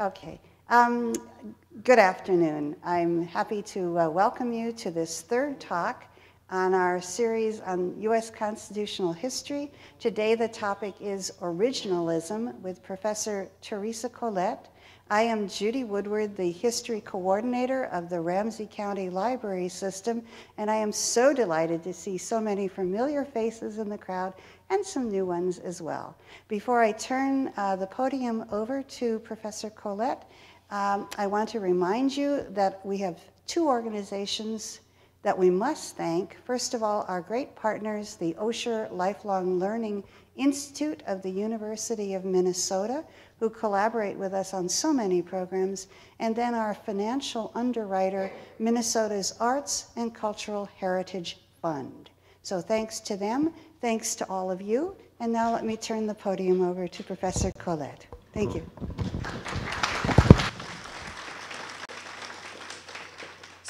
Okay. Um, good afternoon. I'm happy to uh, welcome you to this third talk on our series on U.S. constitutional history. Today the topic is originalism with Professor Teresa Collett. I am Judy Woodward, the history coordinator of the Ramsey County Library System, and I am so delighted to see so many familiar faces in the crowd and some new ones as well. Before I turn uh, the podium over to Professor Collett, um, I want to remind you that we have two organizations that we must thank. First of all, our great partners, the Osher Lifelong Learning Institute of the University of Minnesota, who collaborate with us on so many programs, and then our financial underwriter, Minnesota's Arts and Cultural Heritage Fund. So thanks to them, thanks to all of you, and now let me turn the podium over to Professor Collett. Thank you.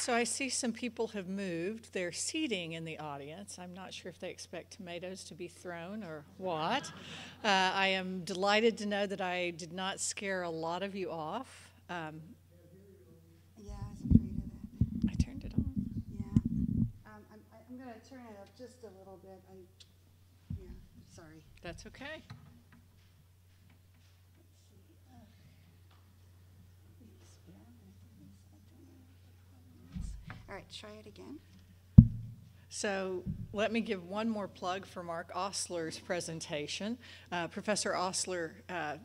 So I see some people have moved. They're seating in the audience. I'm not sure if they expect tomatoes to be thrown or what. Uh, I am delighted to know that I did not scare a lot of you off. Um, yeah, I was afraid of that. I turned it on. Yeah. Um, I'm, I'm going to turn it up just a little bit. I, yeah, sorry. That's okay. All right, try it again. So let me give one more plug for Mark Osler's presentation. Uh, Professor Osler uh,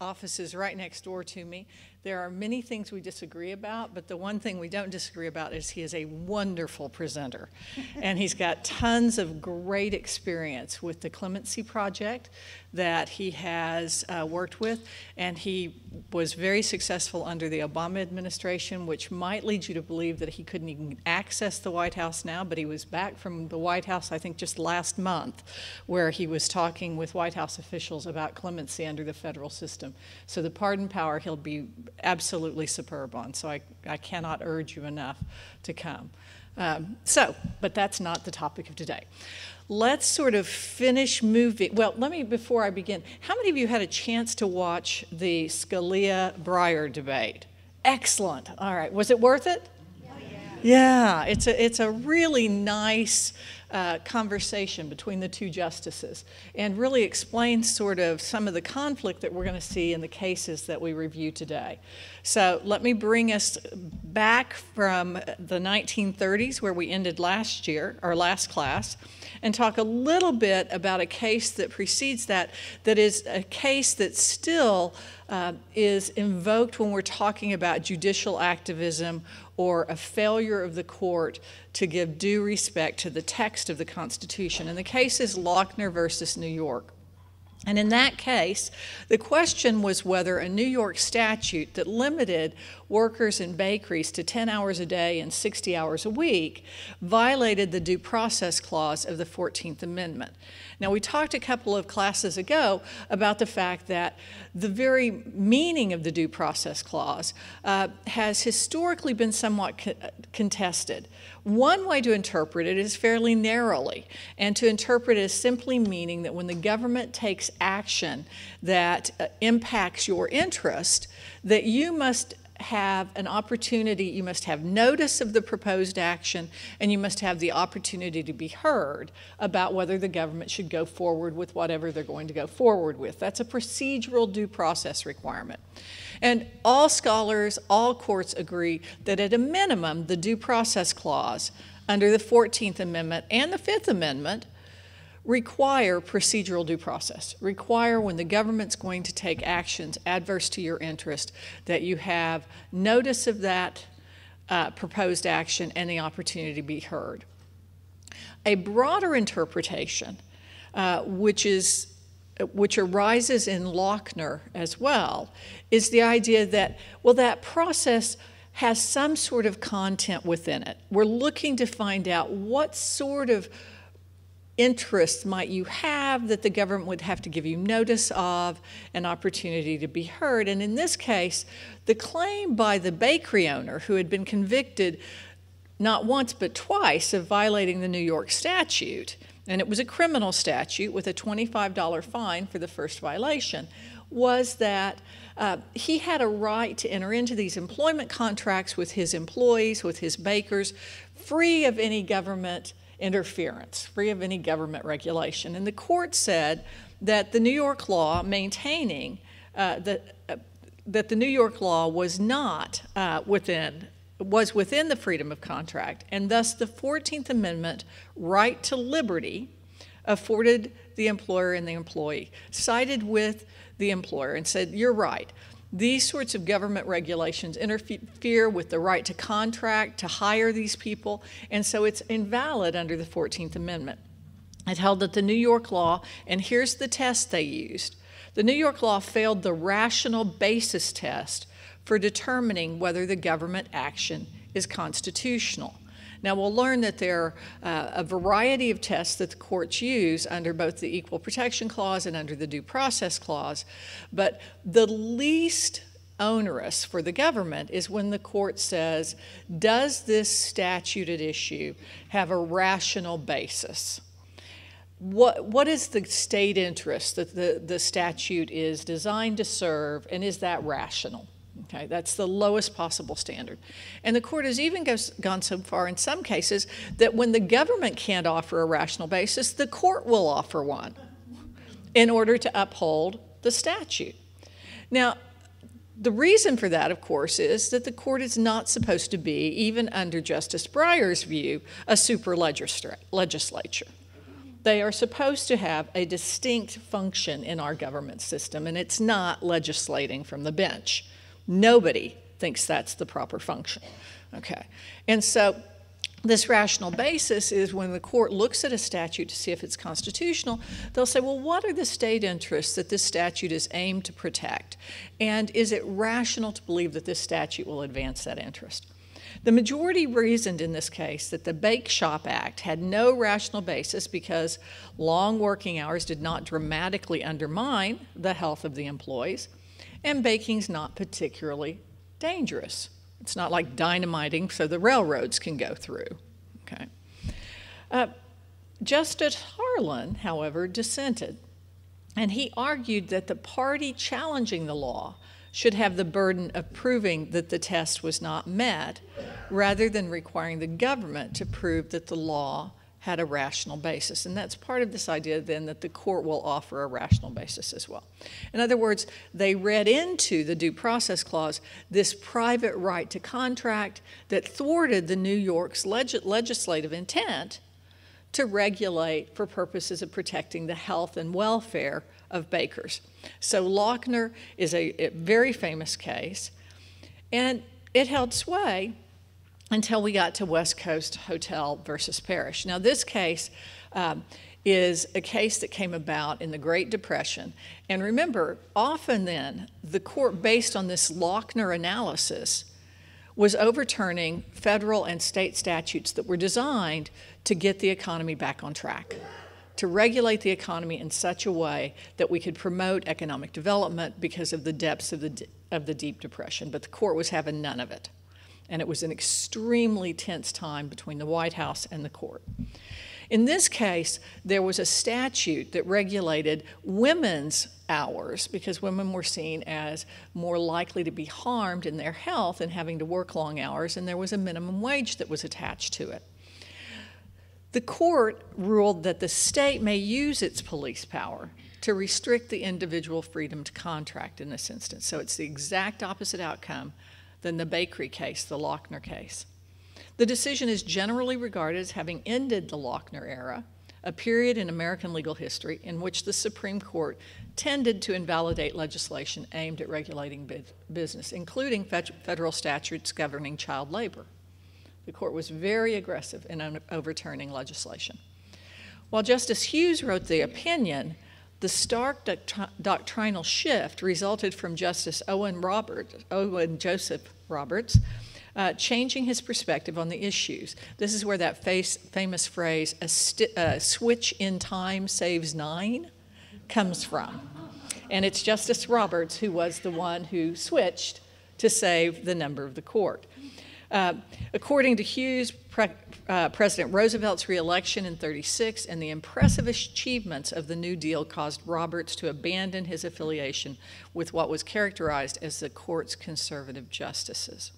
office is right next door to me. There are many things we disagree about, but the one thing we don't disagree about is he is a wonderful presenter. and he's got tons of great experience with the Clemency Project that he has uh, worked with. And he was very successful under the Obama administration, which might lead you to believe that he couldn't even access the White House now, but he was back from the White House, I think, just last month, where he was talking with White House officials about clemency under the federal system. So the pardon power he'll be absolutely superb on. So I, I cannot urge you enough to come. Um, so, but that's not the topic of today. Let's sort of finish moving. Well, let me, before I begin, how many of you had a chance to watch the Scalia Breyer debate? Excellent. All right. Was it worth it? Yeah, it's a, it's a really nice uh, conversation between the two justices and really explains sort of some of the conflict that we're going to see in the cases that we review today. So let me bring us back from the 1930s, where we ended last year, our last class, and talk a little bit about a case that precedes that, that is a case that still uh, is invoked when we're talking about judicial activism or a failure of the court to give due respect to the text of the Constitution. And the case is Lochner versus New York. And in that case, the question was whether a New York statute that limited workers in bakeries to 10 hours a day and 60 hours a week violated the Due Process Clause of the 14th Amendment. Now, we talked a couple of classes ago about the fact that the very meaning of the Due Process Clause uh, has historically been somewhat co contested. One way to interpret it is fairly narrowly, and to interpret it as simply meaning that when the government takes action that uh, impacts your interest, that you must have an opportunity, you must have notice of the proposed action, and you must have the opportunity to be heard about whether the government should go forward with whatever they're going to go forward with. That's a procedural due process requirement. And all scholars, all courts agree that at a minimum, the Due Process Clause under the 14th Amendment and the Fifth Amendment require procedural due process, require when the government's going to take actions adverse to your interest that you have notice of that uh, proposed action and the opportunity to be heard. A broader interpretation, uh, which is which arises in Lochner as well, is the idea that, well, that process has some sort of content within it. We're looking to find out what sort of interests might you have that the government would have to give you notice of, an opportunity to be heard. And in this case, the claim by the bakery owner who had been convicted not once but twice of violating the New York statute and it was a criminal statute with a $25 fine for the first violation, was that uh, he had a right to enter into these employment contracts with his employees, with his bakers, free of any government interference, free of any government regulation. And the court said that the New York law maintaining uh, that, uh, that the New York law was not uh, within was within the freedom of contract, and thus the 14th Amendment right to liberty afforded the employer and the employee, sided with the employer and said, You're right. These sorts of government regulations interfere with the right to contract, to hire these people, and so it's invalid under the 14th Amendment. It held that the New York law, and here's the test they used the New York law failed the rational basis test for determining whether the government action is constitutional. Now, we'll learn that there are uh, a variety of tests that the courts use under both the Equal Protection Clause and under the Due Process Clause, but the least onerous for the government is when the court says, Does this statute at issue have a rational basis? What, what is the state interest that the, the statute is designed to serve, and is that rational? Okay, that's the lowest possible standard. And the court has even goes, gone so far in some cases that when the government can't offer a rational basis, the court will offer one in order to uphold the statute. Now, the reason for that, of course, is that the court is not supposed to be, even under Justice Breyer's view, a super legislature. They are supposed to have a distinct function in our government system, and it's not legislating from the bench. Nobody thinks that's the proper function. Okay. And so this rational basis is when the court looks at a statute to see if it's constitutional, they'll say, well, what are the state interests that this statute is aimed to protect? And is it rational to believe that this statute will advance that interest? The majority reasoned in this case that the Bake Shop Act had no rational basis because long working hours did not dramatically undermine the health of the employees and baking's not particularly dangerous. It's not like dynamiting so the railroads can go through. Okay. Uh, Justice Harlan, however, dissented, and he argued that the party challenging the law should have the burden of proving that the test was not met rather than requiring the government to prove that the law had a rational basis. And that's part of this idea then that the court will offer a rational basis as well. In other words, they read into the due process clause this private right to contract that thwarted the New York's leg- legislative intent to regulate for purposes of protecting the health and welfare of bakers. So Lochner is a, a very famous case, and it held sway until we got to West Coast Hotel versus Parrish. Now, this case um, is a case that came about in the Great Depression. And remember, often then, the court, based on this Lochner analysis, was overturning federal and state statutes that were designed to get the economy back on track, to regulate the economy in such a way that we could promote economic development because of the depths of the, of the Deep Depression. But the court was having none of it and it was an extremely tense time between the White House and the court. In this case, there was a statute that regulated women's hours because women were seen as more likely to be harmed in their health and having to work long hours, and there was a minimum wage that was attached to it. The court ruled that the state may use its police power to restrict the individual freedom to contract in this instance. So it's the exact opposite outcome than the bakery case, the Lochner case. The decision is generally regarded as having ended the Lochner era, a period in American legal history in which the Supreme Court tended to invalidate legislation aimed at regulating business, including federal statutes governing child labor. The court was very aggressive in overturning legislation. While Justice Hughes wrote the opinion, the stark doctrinal shift resulted from Justice Owen, Robert, Owen Joseph Roberts uh, changing his perspective on the issues. This is where that face, famous phrase, a uh, switch in time saves nine, comes from. And it's Justice Roberts who was the one who switched to save the number of the court. Uh, according to Hughes, Pre- uh, President Roosevelt's reelection in 36 and the impressive achievements of the New Deal caused Roberts to abandon his affiliation with what was characterized as the court's conservative justices.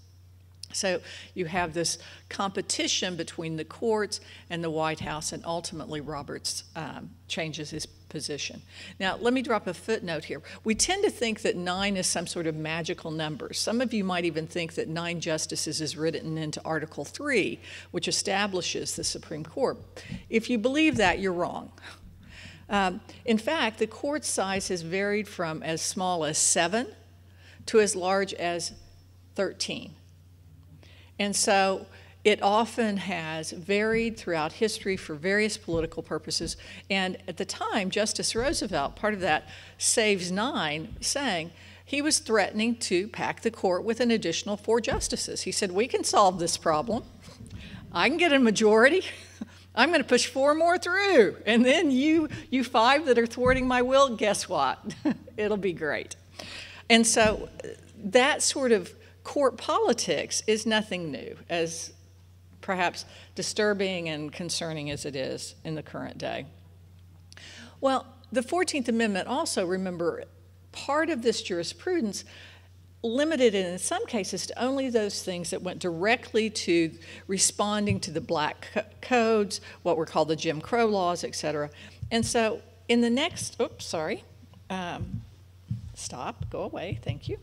So you have this competition between the courts and the White House, and ultimately Roberts um, changes his position. Now, let me drop a footnote here. We tend to think that nine is some sort of magical number. Some of you might even think that nine justices is written into Article 3, which establishes the Supreme Court. If you believe that, you're wrong. Um, in fact, the court size has varied from as small as seven to as large as 13. And so it often has varied throughout history for various political purposes. And at the time, Justice Roosevelt, part of that saves nine, saying he was threatening to pack the court with an additional four justices. He said, We can solve this problem. I can get a majority. I'm going to push four more through. And then you, you five that are thwarting my will, guess what? It'll be great. And so uh, that sort of court politics is nothing new, as perhaps disturbing and concerning as it is in the current day. Well, the 14th Amendment also, remember, part of this jurisprudence limited it in some cases to only those things that went directly to responding to the black co- codes, what were called the Jim Crow laws, et cetera. And so in the next, oops, sorry, um, stop, go away, thank you.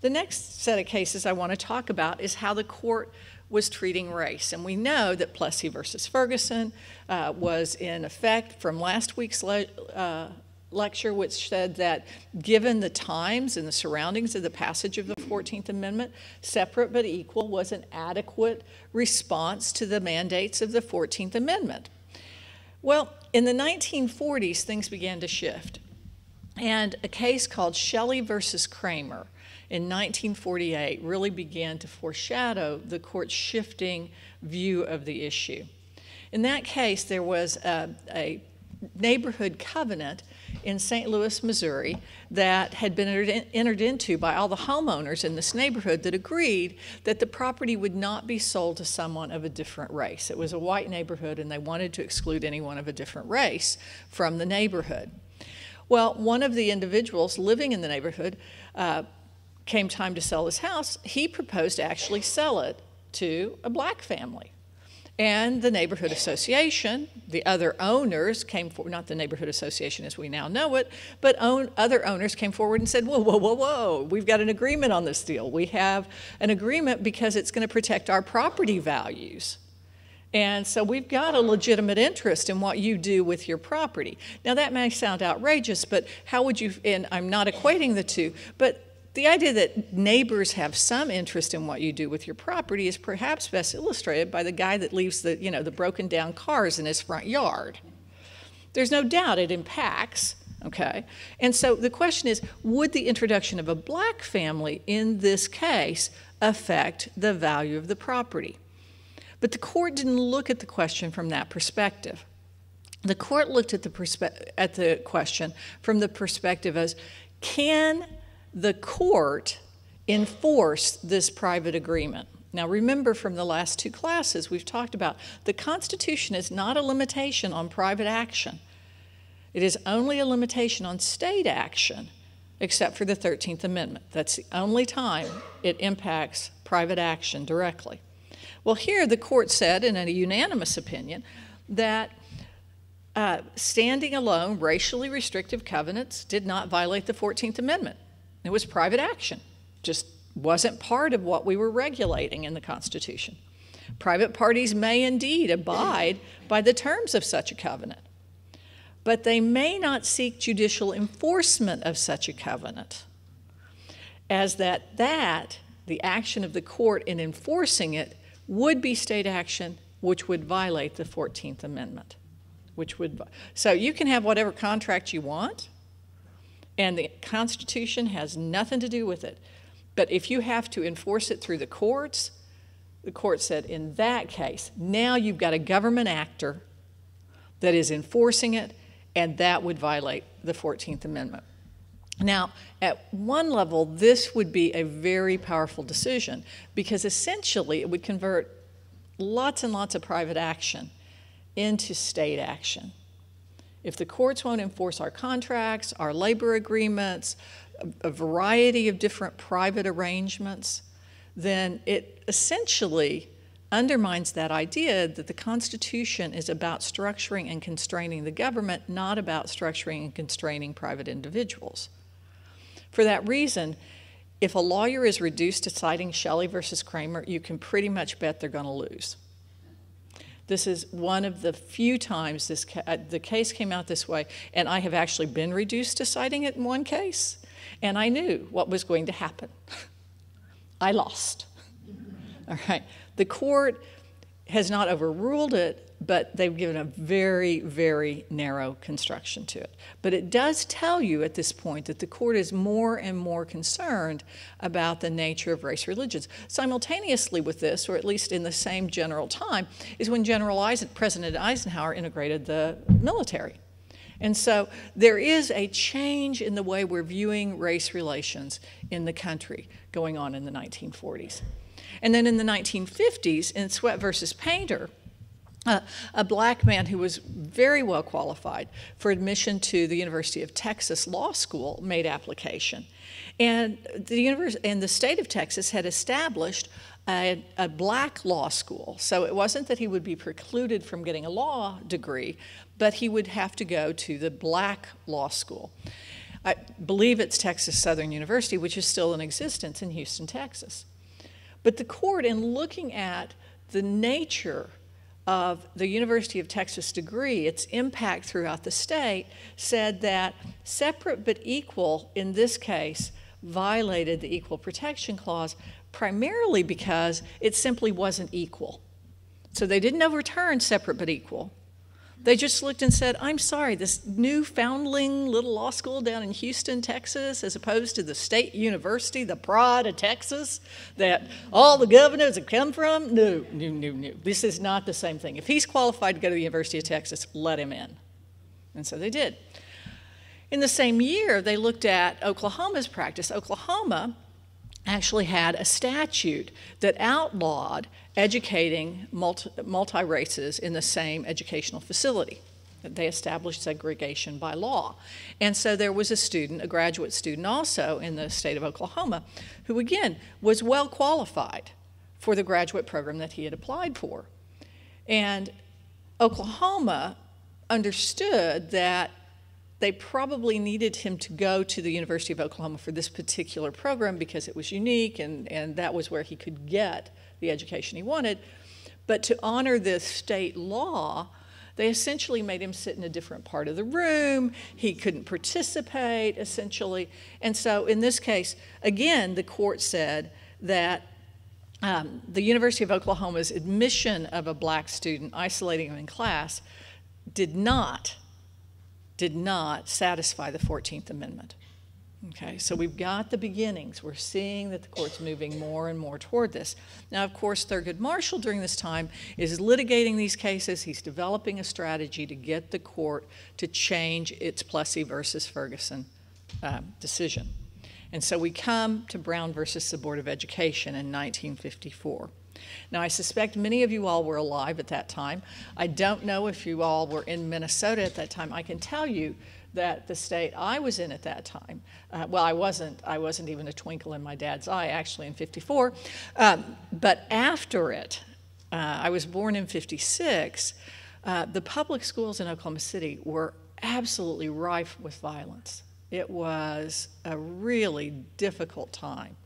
The next set of cases I want to talk about is how the court was treating race. And we know that Plessy versus Ferguson uh, was in effect from last week's le- uh, lecture, which said that given the times and the surroundings of the passage of the 14th Amendment, separate but equal was an adequate response to the mandates of the 14th Amendment. Well, in the 1940s, things began to shift. And a case called Shelley versus Kraemer in 1948 really began to foreshadow the court's shifting view of the issue. In that case, there was a, a neighborhood covenant in St. Louis, Missouri, that had been entered into by all the homeowners in this neighborhood that agreed that the property would not be sold to someone of a different race. It was a white neighborhood, and they wanted to exclude anyone of a different race from the neighborhood. Well, one of the individuals living in the neighborhood uh, came time to sell his house, he proposed to actually sell it to a black family. And the neighborhood association, the other owners came forward, not the neighborhood association as we now know it, but own, other owners came forward and said, Whoa, whoa, whoa, whoa, we've got an agreement on this deal. We have an agreement because it's going to protect our property values. And so we've got a legitimate interest in what you do with your property. Now, that may sound outrageous, but how would you, and I'm not equating the two, but the idea that neighbors have some interest in what you do with your property is perhaps best illustrated by the guy that leaves the, you know, the broken down cars in his front yard. There's no doubt it impacts, okay? And so the question is would the introduction of a black family in this case affect the value of the property? But the court didn't look at the question from that perspective. The court looked at the, at the question from the perspective as can the court enforced this private agreement. Now, remember from the last two classes, we've talked about the Constitution is not a limitation on private action. It is only a limitation on state action, except for the 13th Amendment. That's the only time it impacts private action directly. Well, here the court said, in a unanimous opinion, that uh, standing alone, racially restrictive covenants did not violate the 14th Amendment. It was private action, just wasn't part of what we were regulating in the Constitution. Private parties may indeed abide by the terms of such a covenant, but they may not seek judicial enforcement of such a covenant, as that that, the action of the court in enforcing it, would be state action which would violate the 14th Amendment. Which would, so you can have whatever contract you want, and the Constitution has nothing to do with it. But if you have to enforce it through the courts, the court said in that case, now you've got a government actor that is enforcing it, and that would violate the 14th Amendment. Now, at one level, this would be a very powerful decision because essentially it would convert lots and lots of private action into state action. If the courts won't enforce our contracts, our labor agreements, a, variety of different private arrangements, then it essentially undermines that idea that the Constitution is about structuring and constraining the government, not about structuring and constraining private individuals. For that reason, if a lawyer is reduced to citing Shelley versus Kraemer, you can pretty much bet they're going to lose. This is one of the few times this ca- uh, the case came out this way, and I have actually been reduced to citing it in one case, and I knew what was going to happen. I lost. All right. The court has not overruled it, but they've given a very, very narrow construction to it. But it does tell you at this point that the court is more and more concerned about the nature of race religions. Simultaneously with this, or at least in the same general time, is when General Eisen, President Eisenhower integrated the military. And so there is a change in the way we're viewing race relations in the country going on in the 1940s. And then in the 1950s, in Sweatt versus Painter, a black man who was very well qualified for admission to the University of Texas Law School made application. And the, univers- and the state of Texas had established a, a, black law school. So it wasn't that he would be precluded from getting a law degree, but he would have to go to the black law school. I believe it's Texas Southern University, which is still in existence in Houston, Texas. But the court, in looking at the nature of the University of Texas degree, its impact throughout the state, said that separate but equal in this case violated the Equal Protection Clause primarily because it simply wasn't equal. So they didn't overturn separate but equal. They just looked and said, I'm sorry, this new foundling little law school down in Houston, Texas, as opposed to the state university, the pride of Texas, that all the governors have come from, no, no, no, no. This is not the same thing. If he's qualified to go to the University of Texas, let him in. And so they did. In the same year, they looked at Oklahoma's practice. Oklahoma actually had a statute that outlawed educating multi, races in the same educational facility. They established segregation by law. And so there was a student, a graduate student also in the state of Oklahoma, who again was well qualified for the graduate program that he had applied for. And Oklahoma understood that they probably needed him to go to the University of Oklahoma for this particular program because it was unique and, and that was where he could get the education he wanted. But to honor this state law, they essentially made him sit in a different part of the room. He couldn't participate, essentially. And so, in this case, again, the court said that um, the University of Oklahoma's admission of a black student, isolating him in class, did not did not satisfy the 14th Amendment. Okay, so we've got the beginnings. We're seeing that the court's moving more and more toward this. Now, of course, Thurgood Marshall during this time is litigating these cases. He's developing a strategy to get the court to change its Plessy versus Ferguson uh, decision. And so we come to Brown versus the Board of Education in 1954. Now, I suspect many of you all were alive at that time. I don't know if you all were in Minnesota at that time. I can tell you that the state I was in at that time, uh, well, I wasn't, I wasn't even a twinkle in my dad's eye, actually, in 54. Um, but after it, uh, I was born in 56, uh, the public schools in Oklahoma City were absolutely rife with violence. It was a really difficult time.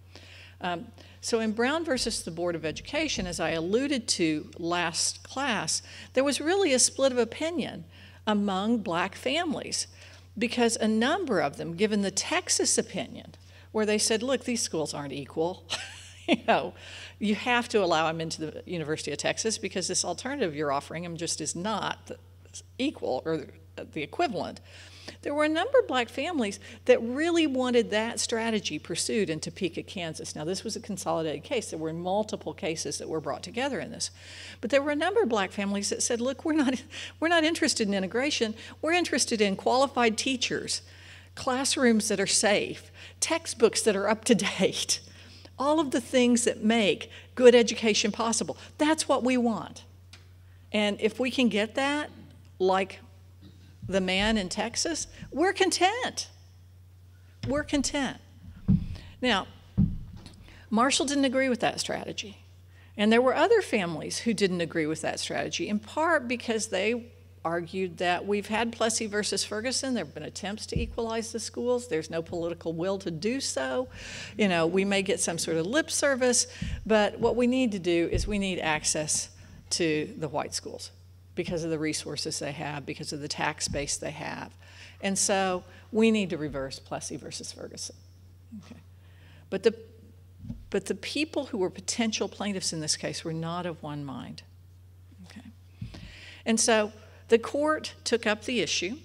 Um, so in Brown versus the Board of Education, as I alluded to last class, there was really a split of opinion among black families because a number of them, given the Texas opinion, where they said, look, these schools aren't equal. you know, you have to allow them into the University of Texas because this alternative you're offering them just is not equal or the equivalent. There were a number of black families that really wanted that strategy pursued in Topeka, Kansas. Now, this was a consolidated case. There were multiple cases that were brought together in this. But there were a number of black families that said, look, we're not, we're not interested in integration. We're interested in qualified teachers, classrooms that are safe, textbooks that are up to date. all of the things that make good education possible. That's what we want. And if we can get that, like the man in Texas, we're content. We're content. Now, Marshall didn't agree with that strategy. And there were other families who didn't agree with that strategy, in part because they argued that we've had Plessy versus Ferguson. There have been attempts to equalize the schools. There's no political will to do so. You know, we may get some sort of lip service, but what we need to do is we need access to the white schools because of the resources they have, because of the tax base they have. And so we need to reverse Plessy versus Ferguson. Okay. But the but the people who were potential plaintiffs in this case were not of one mind. Okay. And so the court took up the issue,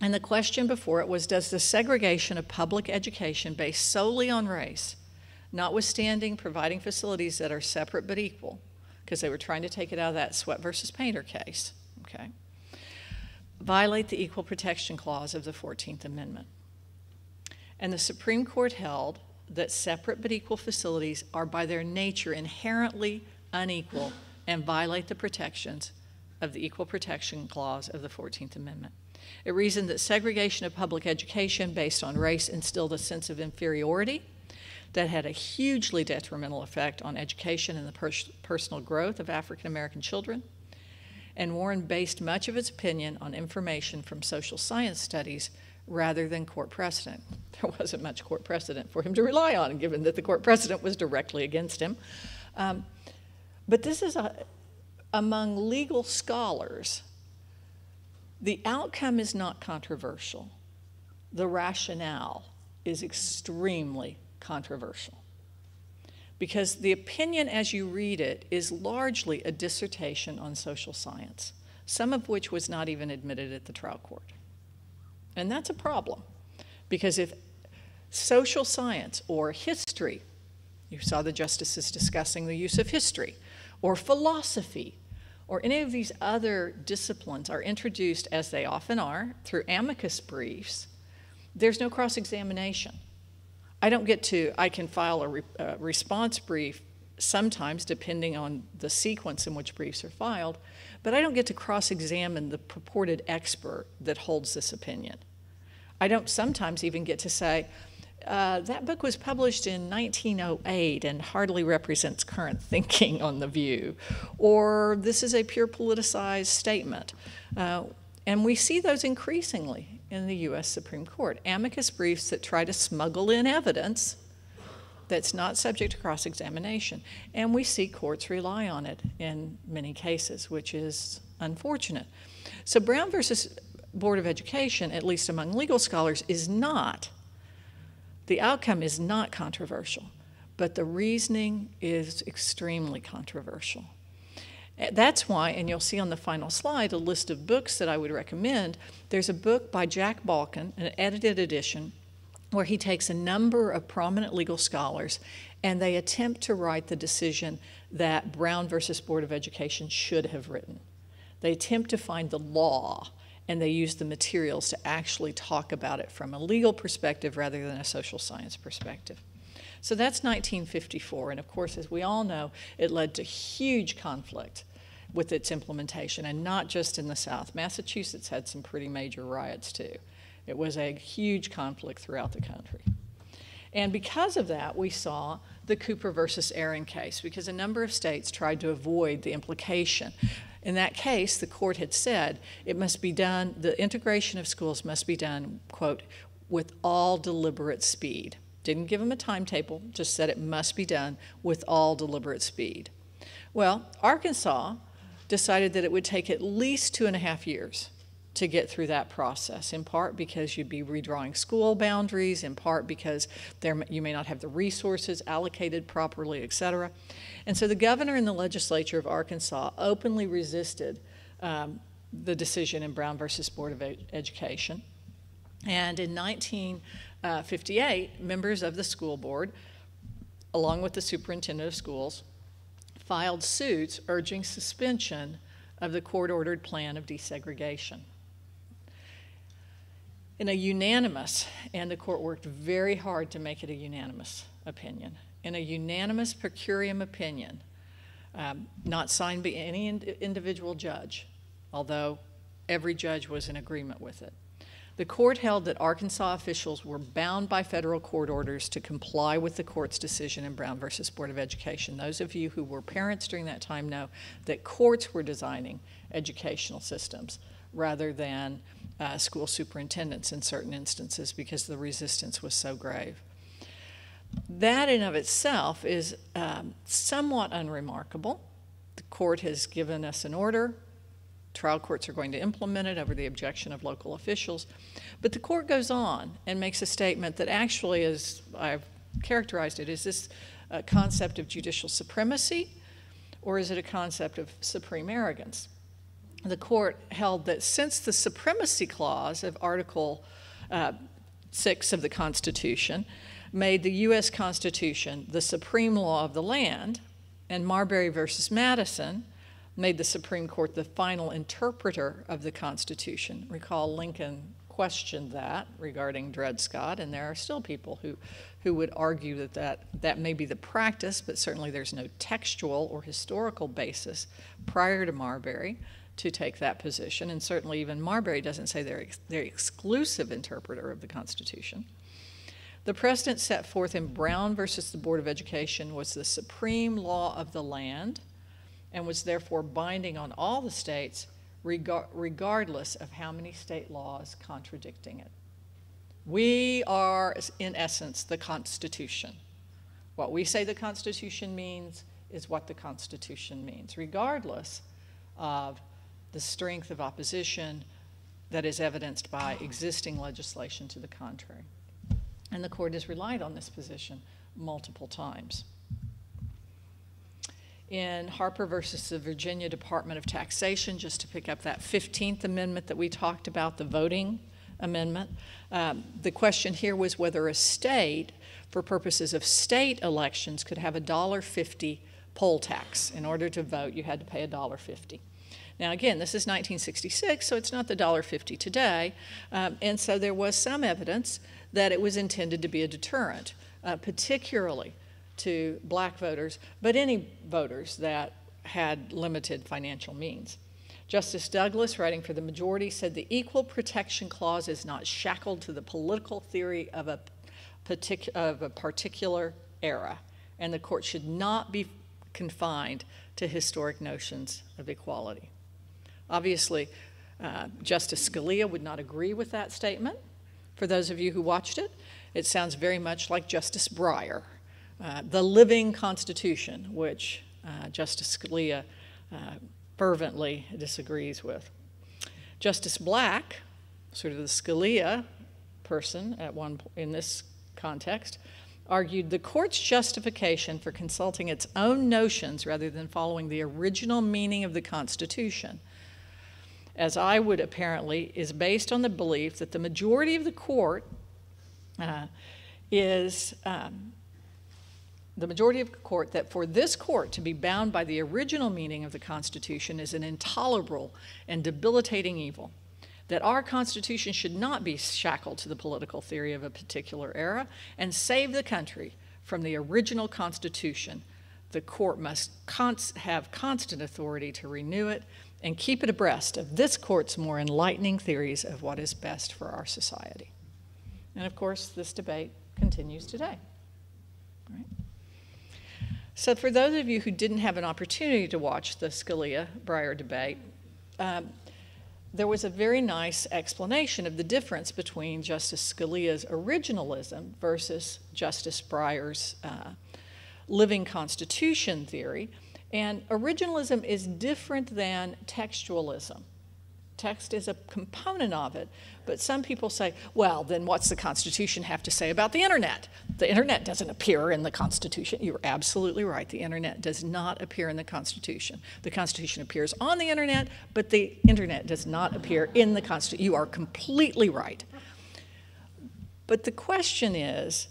and the question before it was Does the segregation of public education based solely on race, notwithstanding providing facilities that are separate but equal, because they were trying to take it out of that Sweatt versus Painter case, okay, violate the Equal Protection Clause of the 14th Amendment? And the Supreme Court held that separate but equal facilities are by their nature inherently unequal and violate the protections of the Equal Protection Clause of the 14th Amendment. It reasoned that segregation of public education based on race instilled a sense of inferiority that had a hugely detrimental effect on education and the pers- personal growth of African American children. And Warren based much of his opinion on information from social science studies rather than court precedent. There wasn't much court precedent for him to rely on, given that the court precedent was directly against him. Um, but this is a, among legal scholars, the outcome is not controversial. The rationale is extremely controversial. Because the opinion as you read it is largely a dissertation on social science, some of which was not even admitted at the trial court. And that's a problem because if social science or history, you saw the justices discussing the use of history, or philosophy, or any of these other disciplines are introduced, as they often are, through amicus briefs, there's no cross examination. I don't get to, I can file a, re, a response brief sometimes, depending on the sequence in which briefs are filed, but I don't get to cross examine the purported expert that holds this opinion. I don't sometimes even get to say, uh, that book was published in 1908 and hardly represents current thinking on the view, or this is a pure politicized statement. Uh, and we see those increasingly in the US Supreme Court. Amicus briefs that try to smuggle in evidence that's not subject to cross examination. And we see courts rely on it in many cases, which is unfortunate. So, Brown versus Board of Education, at least among legal scholars, is not, the outcome is not controversial, but the reasoning is extremely controversial. Eh, that's why, and you'll see on the final slide a list of books that I would recommend. There's a book by Jack Balkin, an edited edition, where he takes a number of prominent legal scholars and they attempt to write the decision that Brown versus Board of Education should have written. They attempt to find the law and they use the materials to actually talk about it from a legal perspective rather than a social science perspective. So that's 1954, and of course, as we all know, it led to huge conflict with its implementation, and not just in the South. Massachusetts had some pretty major riots too. It was a huge conflict throughout the country. And because of that, we saw the Cooper versus Aaron case, because a number of states tried to avoid the implication in that case, the court had said it must be done, the integration of schools must be done, quote, with all deliberate speed. Didn't give them a timetable, just said it must be done with all deliberate speed. Well, Arkansas decided that it would take at least two and a half years to get through that process, in part because you'd be redrawing school boundaries, in part because there, you may not have the resources allocated properly, et cetera. And so the governor and the legislature of Arkansas openly resisted um, the decision in Brown versus Board of Ed- Education. And in 1958, members of the school board, along with the superintendent of schools, filed suits urging suspension of the court ordered plan of desegregation in a unanimous, and the court worked very hard to make it a unanimous opinion. in a unanimous per curiam opinion, um, not signed by any ind- individual judge, although every judge was in agreement with it. The court held that Arkansas officials were bound by federal court orders to comply with the court's decision in Brown versus Board of Education. Those of you who were parents during that time know that courts were designing educational systems rather than uh, school superintendents in certain instances because the resistance was so grave. That in of itself is um, somewhat unremarkable. The court has given us an order Trial courts are going to implement it over the objection of local officials. But the court goes on and makes a statement that actually, as I've characterized it, is this a concept of judicial supremacy or is it a concept of supreme arrogance? The court held that since the supremacy clause of Article uh, 6 of the Constitution made the U.S. Constitution the supreme law of the land, and Marbury versus Madison made the Supreme Court the final interpreter of the Constitution. Recall Lincoln questioned that regarding Dred Scott, and there are still people who, who would argue that, that that may be the practice, but certainly there's no textual or historical basis prior to Marbury to take that position, and certainly even Marbury doesn't say they're ex- the exclusive interpreter of the Constitution. The precedent set forth in Brown versus the Board of Education was the supreme law of the land and was therefore binding on all the states regardless of how many state laws contradicting it. We are, in essence, the Constitution. What we say the Constitution means is what the Constitution means, regardless of the strength of opposition that is evidenced by existing legislation to the contrary. And the court has relied on this position multiple times in Harper versus the Virginia Department of Taxation, just to pick up that 15th Amendment that we talked about, the voting amendment. Um, the question here was whether a state, for purposes of state elections, could have a $1.50 poll tax. In order to vote, you had to pay a $1.50. Now, again, this is 1966, so it's not the $1.50 today. Um, and so there was some evidence that it was intended to be a deterrent, uh, particularly to black voters, but any voters that had limited financial means. Justice Douglas, writing for the majority, said the Equal Protection Clause is not shackled to the political theory of a, partic- of a particular era, and the court should not be confined to historic notions of equality. Obviously, uh, Justice Scalia would not agree with that statement. For those of you who watched it, it sounds very much like Justice Breyer uh, the living Constitution, which uh, Justice Scalia uh, fervently disagrees with. Justice Black, sort of the Scalia person at one in this context, argued the court's justification for consulting its own notions rather than following the original meaning of the Constitution, as I would apparently, is based on the belief that the majority of the court uh, is um, the majority of the court that for this court to be bound by the original meaning of the Constitution is an intolerable and debilitating evil. That our Constitution should not be shackled to the political theory of a particular era and save the country from the original Constitution. The court must have constant authority to renew it and keep it abreast of this court's more enlightening theories of what is best for our society. And of course, this debate continues today. So, for those of you who didn't have an opportunity to watch the Scalia Breyer debate, um, there was a very nice explanation of the difference between Justice Scalia's originalism versus Justice Breyer's uh, living constitution theory. And originalism is different than textualism. Text is a component of it. But some people say, well, then what's the Constitution have to say about the internet? The internet doesn't appear in the Constitution. You're absolutely right. The internet does not appear in the Constitution. The Constitution appears on the internet, but the internet does not appear in the Constitution. You are completely right. But the question is,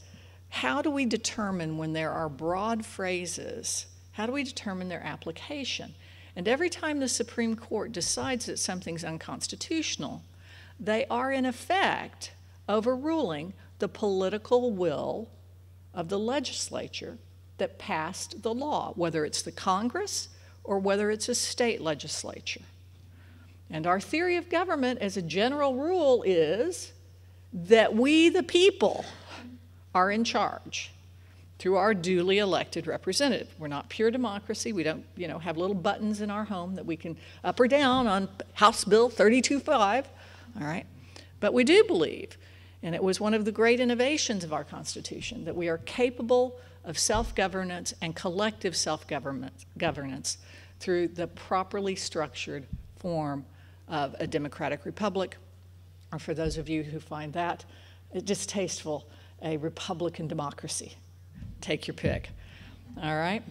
how do we determine when there are broad phrases? How do we determine their application? And every time the Supreme Court decides that something's unconstitutional, they are in effect overruling the political will of the legislature that passed the law, whether it's the Congress or whether it's a state legislature. And our theory of government, as a general rule, is that we, the people, are in charge through our duly elected representative. We're not pure democracy. We don't, you know, have little buttons in our home that we can up or down on House Bill 325, all right? But we do believe, and it was one of the great innovations of our Constitution, that we are capable of self-governance and collective self-governance through the properly structured form of a democratic republic, or for those of you who find that distasteful, a republican democracy. Take your pick. All right?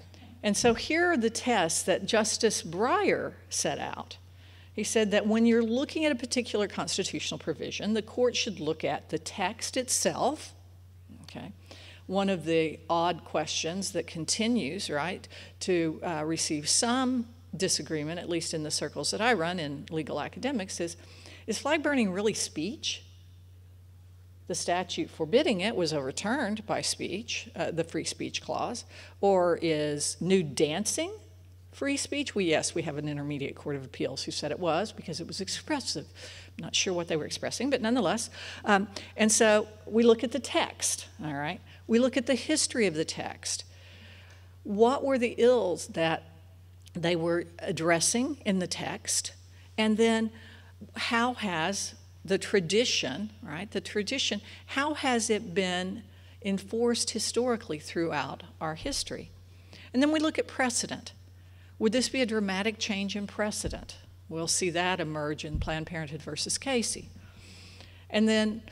And so here are the tests that Justice Breyer set out. He said that when you're looking at a particular constitutional provision, the court should look at the text itself. Okay. One of the odd questions that continues, right, to uh, receive some disagreement, at least in the circles that I run in legal academics, is is flag burning really speech? The statute forbidding it was overturned by speech, uh, the free speech clause. Or is nude dancing free speech? We, yes, we have an intermediate court of appeals who said it was because it was expressive. I'm not sure what they were expressing, but nonetheless. Um, and so we look at the text, all right? We look at the history of the text. What were the ills that they were addressing in the text, and then how has the tradition, right, the tradition, how has it been enforced historically throughout our history? And then we look at precedent. Would this be a dramatic change in precedent? We'll see that emerge in Planned Parenthood versus Casey. And then,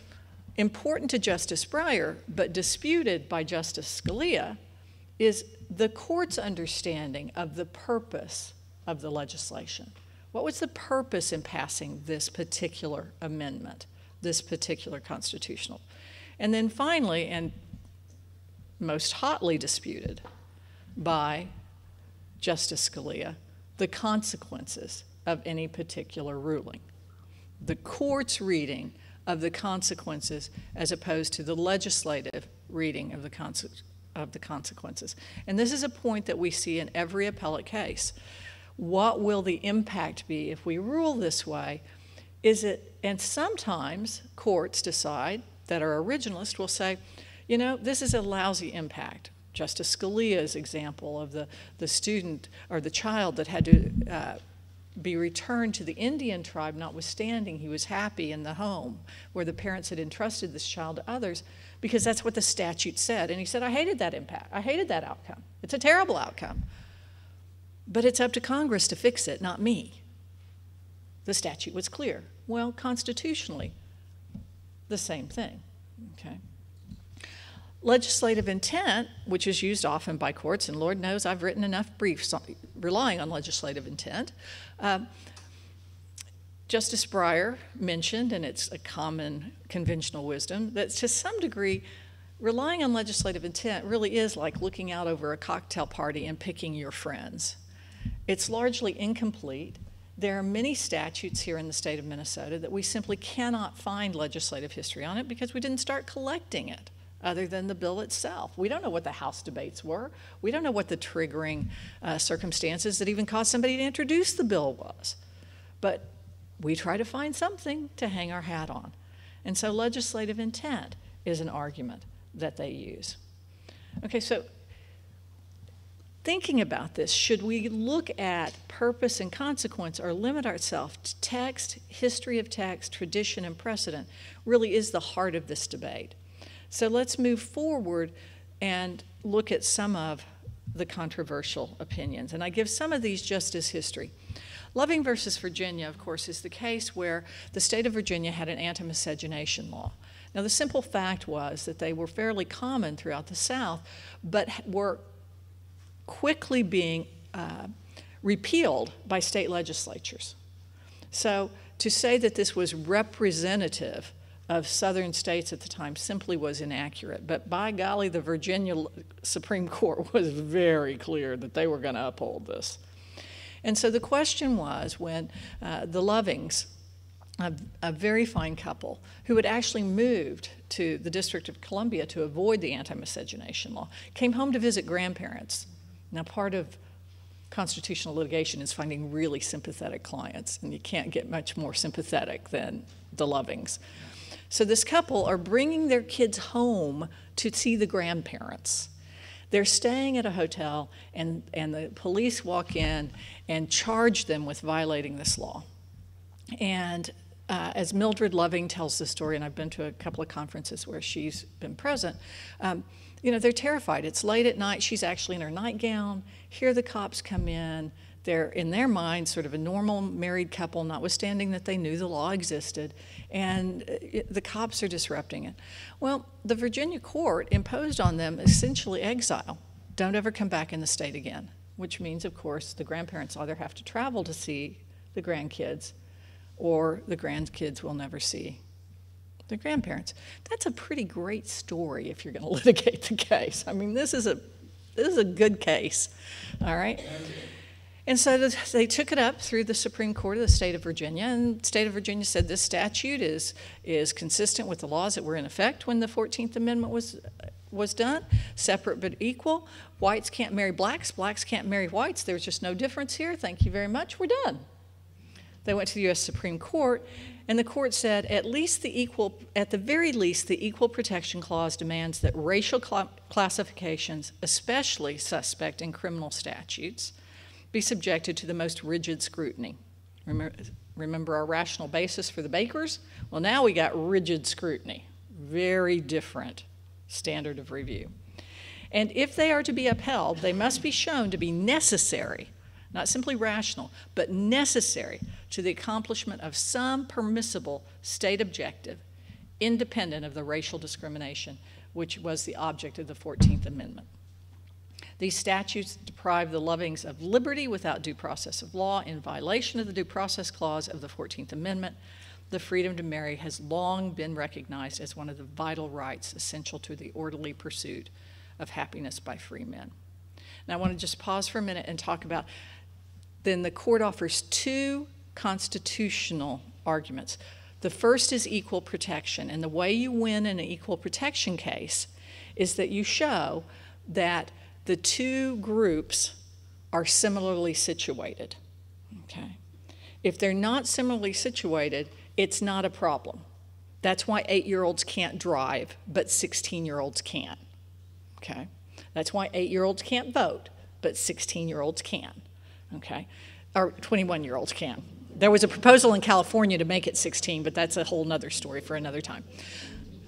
important to Justice Breyer, but disputed by Justice Scalia, is the court's understanding of the purpose of the legislation. What was the purpose in passing this particular amendment, this particular constitutional? And then finally, and most hotly disputed by Justice Scalia, the consequences of any particular ruling. The court's reading of the consequences as opposed to the legislative reading of the consequences of the consequences. And this is a point that we see in every appellate case. What will the impact be if we rule this way? Is it, and sometimes courts decide that are originalist will say, you know, this is a lousy impact. Justice Scalia's example of the, the student or the child that had to uh, be returned to the Indian tribe, notwithstanding he was happy in the home where the parents had entrusted this child to others because that's what the statute said. And he said, I hated that impact. I hated that outcome. It's a terrible outcome. But it's up to Congress to fix it, not me. The statute was clear. Well, constitutionally, the same thing. Okay. Legislative intent, which is used often by courts, and Lord knows I've written enough briefs relying on legislative intent. Uh, Justice Breyer mentioned, and it's a common conventional wisdom, that to some degree, relying on legislative intent really is like looking out over a cocktail party and picking your friends. It's largely incomplete. There are many statutes here in the state of Minnesota that we simply cannot find legislative history on it because we didn't start collecting it other than the bill itself. We don't know what the House debates were. We don't know what the triggering uh, circumstances that even caused somebody to introduce the bill was. But we try to find something to hang our hat on. And so legislative intent is an argument that they use. Okay, so thinking about this, should we look at purpose and consequence or limit ourselves to text, history of text, tradition, and precedent really is the heart of this debate. So let's move forward and look at some of the controversial opinions. And I give some of these just as history. Loving versus Virginia, of course, is the case where the state of Virginia had an anti miscegenation law. Now, the simple fact was that they were fairly common throughout the South, but were quickly being uh, repealed by state legislatures. So, to say that this was representative of southern states at the time simply was inaccurate. But by golly, the Virginia Supreme Court was very clear that they were going to uphold this. And so the question was when uh, the Lovings a, a, very fine couple who had actually moved to the District of Columbia to avoid the anti miscegenation law, came home to visit grandparents. Now, part of constitutional litigation is finding really sympathetic clients, and you can't get much more sympathetic than the Lovings. So, this couple are bringing their kids home to see the grandparents. They're staying at a hotel, and, and the police walk in and charge them with violating this law. And uh, as Mildred Loving tells the story, and I've been to a couple of conferences where she's been present, um, you know, they're terrified. It's late at night. She's actually in her nightgown. Here the cops come in. They're, in their mind, sort of a normal married couple, notwithstanding that they knew the law existed, and it, the cops are disrupting it. Well, the Virginia court imposed on them essentially exile. Don't ever come back in the state again, which means, of course, the grandparents either have to travel to see the grandkids or the grandkids will never see the grandparents. That's a pretty great story if you're going to litigate the case. I mean, this is a this is a good case. All right. And so they took it up through the Supreme Court of the state of Virginia, and the state of Virginia said this statute is, is consistent with the laws that were in effect when the 14th Amendment was, was done, separate but equal. Whites can't marry blacks, blacks can't marry whites. There's just no difference here. Thank you very much. We're done. They went to the U.S. Supreme Court, and the court said at least the equal, at the very least, the Equal Protection Clause demands that racial cl- classifications, especially suspect in criminal statutes, be subjected to the most rigid scrutiny. Remember, remember our rational basis for the bakers? Well, now we got rigid scrutiny, very different standard of review. And if they are to be upheld, they must be shown to be necessary not simply rational, but necessary to the accomplishment of some permissible state objective independent of the racial discrimination which was the object of the 14th Amendment. These statutes deprive the Lovings of liberty without due process of law in violation of the Due Process Clause of the 14th Amendment. The freedom to marry has long been recognized as one of the vital rights essential to the orderly pursuit of happiness by free men. Now, I want to just pause for a minute and talk about then the court offers two constitutional arguments. The first is equal protection, and the way you win in an equal protection case is that you show that the two groups are similarly situated. Okay? If they're not similarly situated, it's not a problem. That's why eight year olds can't drive, but 16 year olds can. Okay? That's why eight year olds can't vote, but 16 year olds can okay? Or 21 year olds can. There was a proposal in California to make it 16, but that's a whole other story for another time.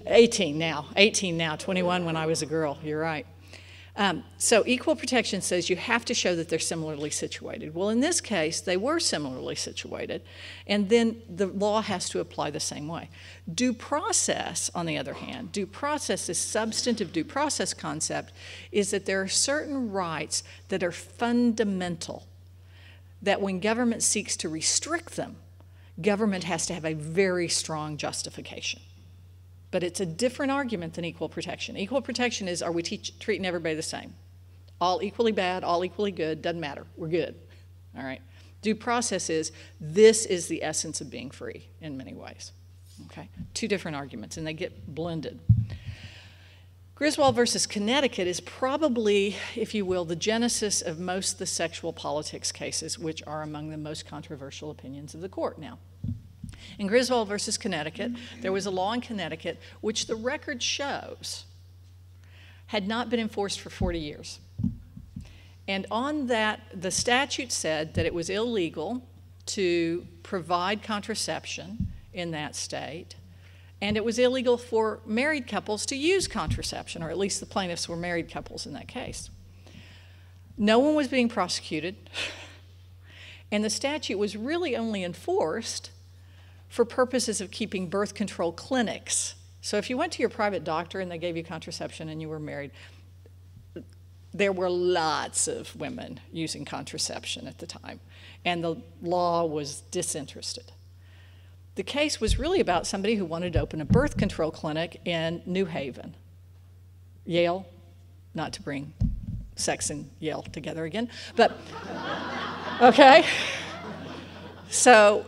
18 now, 18 now, 21 when I was a girl, you're right. Um, so equal protection says you have to show that they're similarly situated. Well, in this case, they were similarly situated, and then the law has to apply the same way. Due process, on the other hand, due process, this substantive due process concept, is that there are certain rights that are fundamental that when government seeks to restrict them, government has to have a very strong justification. But it's a different argument than equal protection. Equal protection is are we teach, treating everybody the same? All equally bad, all equally good, doesn't matter. We're good. All right? Due process is this is the essence of being free in many ways. Okay? Two different arguments, and they get blended. Griswold versus Connecticut is probably, if you will, the genesis of most of the sexual politics cases, which are among the most controversial opinions of the court now. In Griswold versus Connecticut, there was a law in Connecticut which the record shows had not been enforced for 40 years. And on that, the statute said that it was illegal to provide contraception in that state and it was illegal for married couples to use contraception, or at least the plaintiffs were married couples in that case. No one was being prosecuted, and the statute was really only enforced for purposes of keeping birth control clinics. So if you went to your private doctor and they gave you contraception and you were married, there were lots of women using contraception at the time, and the law was disinterested. The case was really about somebody who wanted to open a birth control clinic in New Haven. Yale, not to bring sex and Yale together again, but okay. So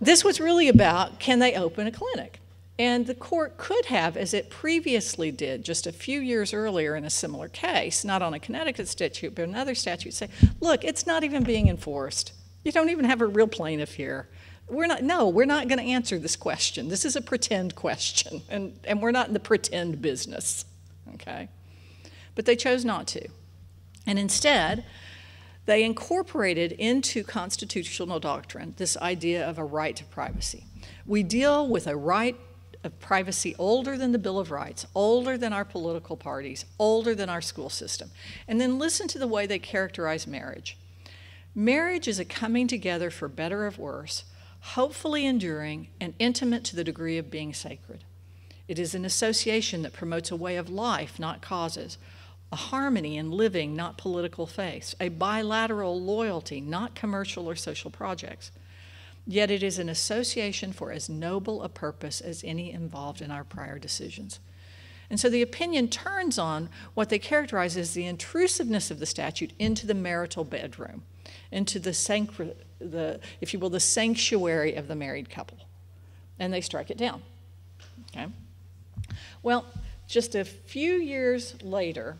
this was really about can they open a clinic? And the court could have, as it previously did just a few years earlier in a similar case, not on a Connecticut statute, but another statute, say, look, it's not even being enforced. You don't even have a real plaintiff here. We're not, no, we're not going to answer this question. This is a pretend question, and, and we're not in the pretend business, okay? But they chose not to. And instead, they incorporated into constitutional doctrine this idea of a right to privacy. We deal with a right of privacy older than the Bill of Rights, older than our political parties, older than our school system. And then listen to the way they characterize marriage. Marriage is a coming together for better or worse, hopefully enduring and intimate to the degree of being sacred. It is an association that promotes a way of life, not causes, a harmony in living, not political faiths, a bilateral loyalty, not commercial or social projects. Yet it is an association for as noble a purpose as any involved in our prior decisions. And so the opinion turns on what they characterize as the intrusiveness of the statute into the marital bedroom, into the, sanctu- the if you will, the sanctuary of the married couple. And they strike it down. Okay? Well, just a few years later,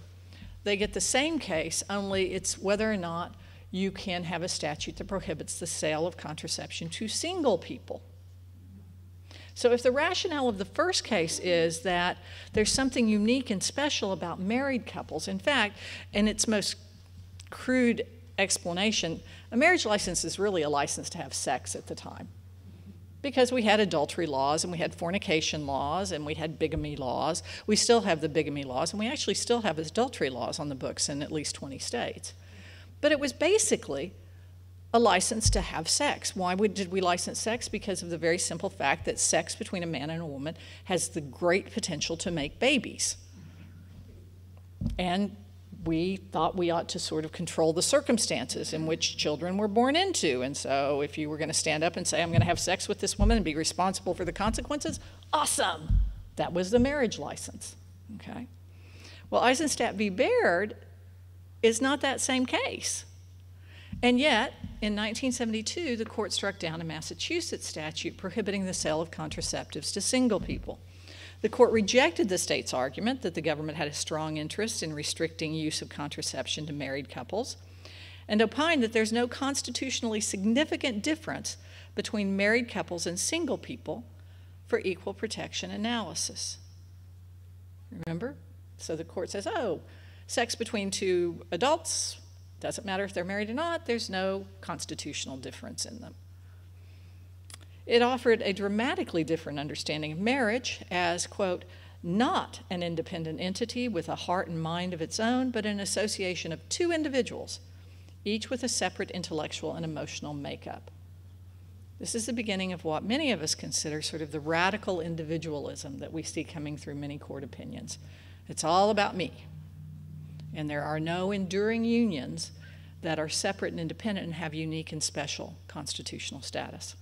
they get the same case, only it's whether or not you can have a statute that prohibits the sale of contraception to single people. So, if the rationale of the first case is that there's something unique and special about married couples, in fact, in its most crude explanation, a marriage license is really a license to have sex at the time. Because we had adultery laws and we had fornication laws and we had bigamy laws. We still have the bigamy laws and we actually still have adultery laws on the books in at least 20 states. But it was basically a license to have sex. Why would, did we license sex? Because of the very simple fact that sex between a man and a woman has the great potential to make babies. And we thought we ought to sort of control the circumstances in which children were born into. And so, if you were going to stand up and say, I'm going to have sex with this woman and be responsible for the consequences, awesome. That was the marriage license. Okay? Well, Eisenstadt v. Baird is not that same case. And yet, in 1972, the court struck down a Massachusetts statute prohibiting the sale of contraceptives to single people. The court rejected the state's argument that the government had a strong interest in restricting use of contraception to married couples and opined that there's no constitutionally significant difference between married couples and single people for equal protection analysis. Remember? So the court says, oh, sex between two adults, doesn't matter if they're married or not, there's no constitutional difference in them. It offered a dramatically different understanding of marriage as, quote, not an independent entity with a heart and mind of its own, but an association of two individuals, each with a separate intellectual and emotional makeup. This is the beginning of what many of us consider sort of the radical individualism that we see coming through many court opinions. It's all about me. And there are no enduring unions that are separate and independent and have unique and special constitutional status.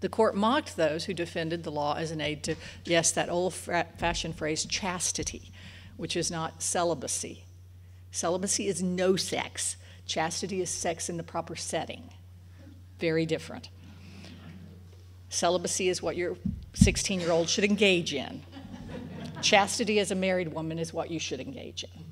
The court mocked those who defended the law as an aid to, yes, that old fashioned phrase, chastity, which is not celibacy. Celibacy is no sex, chastity is sex in the proper setting. Very different. Celibacy is what your 16 year old should engage in. Chastity as a married woman is what you should engage in.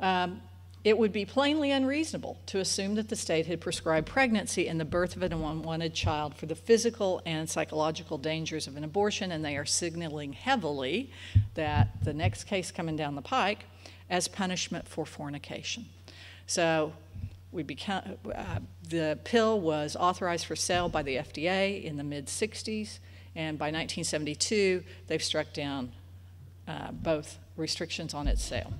Um, it would be plainly unreasonable to assume that the state had prescribed pregnancy and the birth of an unwanted child for the physical and psychological dangers of an abortion, and they are signaling heavily that the next case coming down the pike as punishment for fornication. So we uh, the pill was authorized for sale by the FDA in the mid 60s, and by 1972, they've struck down uh, both restrictions on its sale.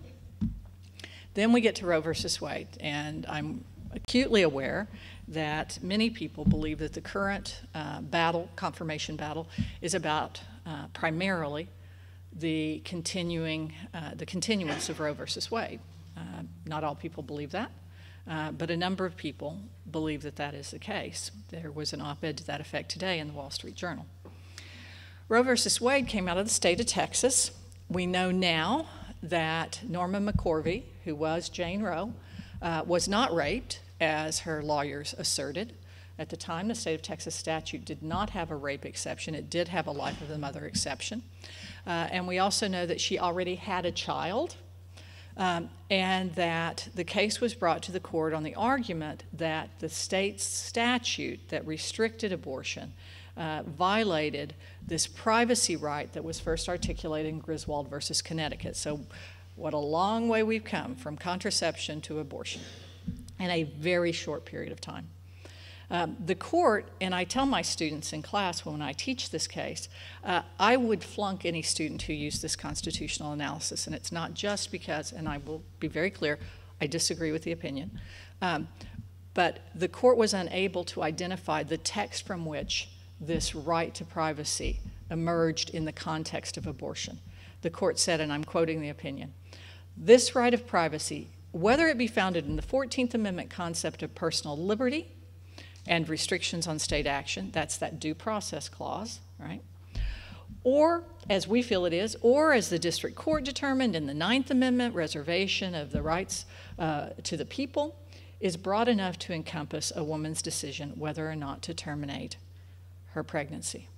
Then we get to Roe versus Wade, and I'm acutely aware that many people believe that the current uh, battle, confirmation battle, is about uh, primarily the continuing, uh, the continuance of Roe versus Wade. Uh, not all people believe that, uh, but a number of people believe that that is the case. There was an op-ed to that effect today in the Wall Street Journal. Roe versus Wade came out of the state of Texas. We know now that Norma McCorvey, who was Jane Roe, uh, was not raped, as her lawyers asserted. At the time, the state of Texas statute did not have a rape exception. It did have a life of the mother exception. Uh, and we also know that she already had a child um, and that the case was brought to the court on the argument that the state's statute that restricted abortion uh, violated this privacy right that was first articulated in Griswold versus Connecticut. So, what a long way we've come from contraception to abortion in a very short period of time. Um, the court, and I tell my students in class when I teach this case, uh, I would flunk any student who used this constitutional analysis, and it's not just because, and I will be very clear, I disagree with the opinion, um, but the court was unable to identify the text from which this right to privacy emerged in the context of abortion. The court said, and I'm quoting the opinion this right of privacy, whether it be founded in the 14th Amendment concept of personal liberty, and restrictions on state action. That's that due process clause, right? Or, as we feel it is, or as the district court determined in the Ninth Amendment, reservation of the rights uh, to the people is broad enough to encompass a woman's decision whether or not to terminate her pregnancy.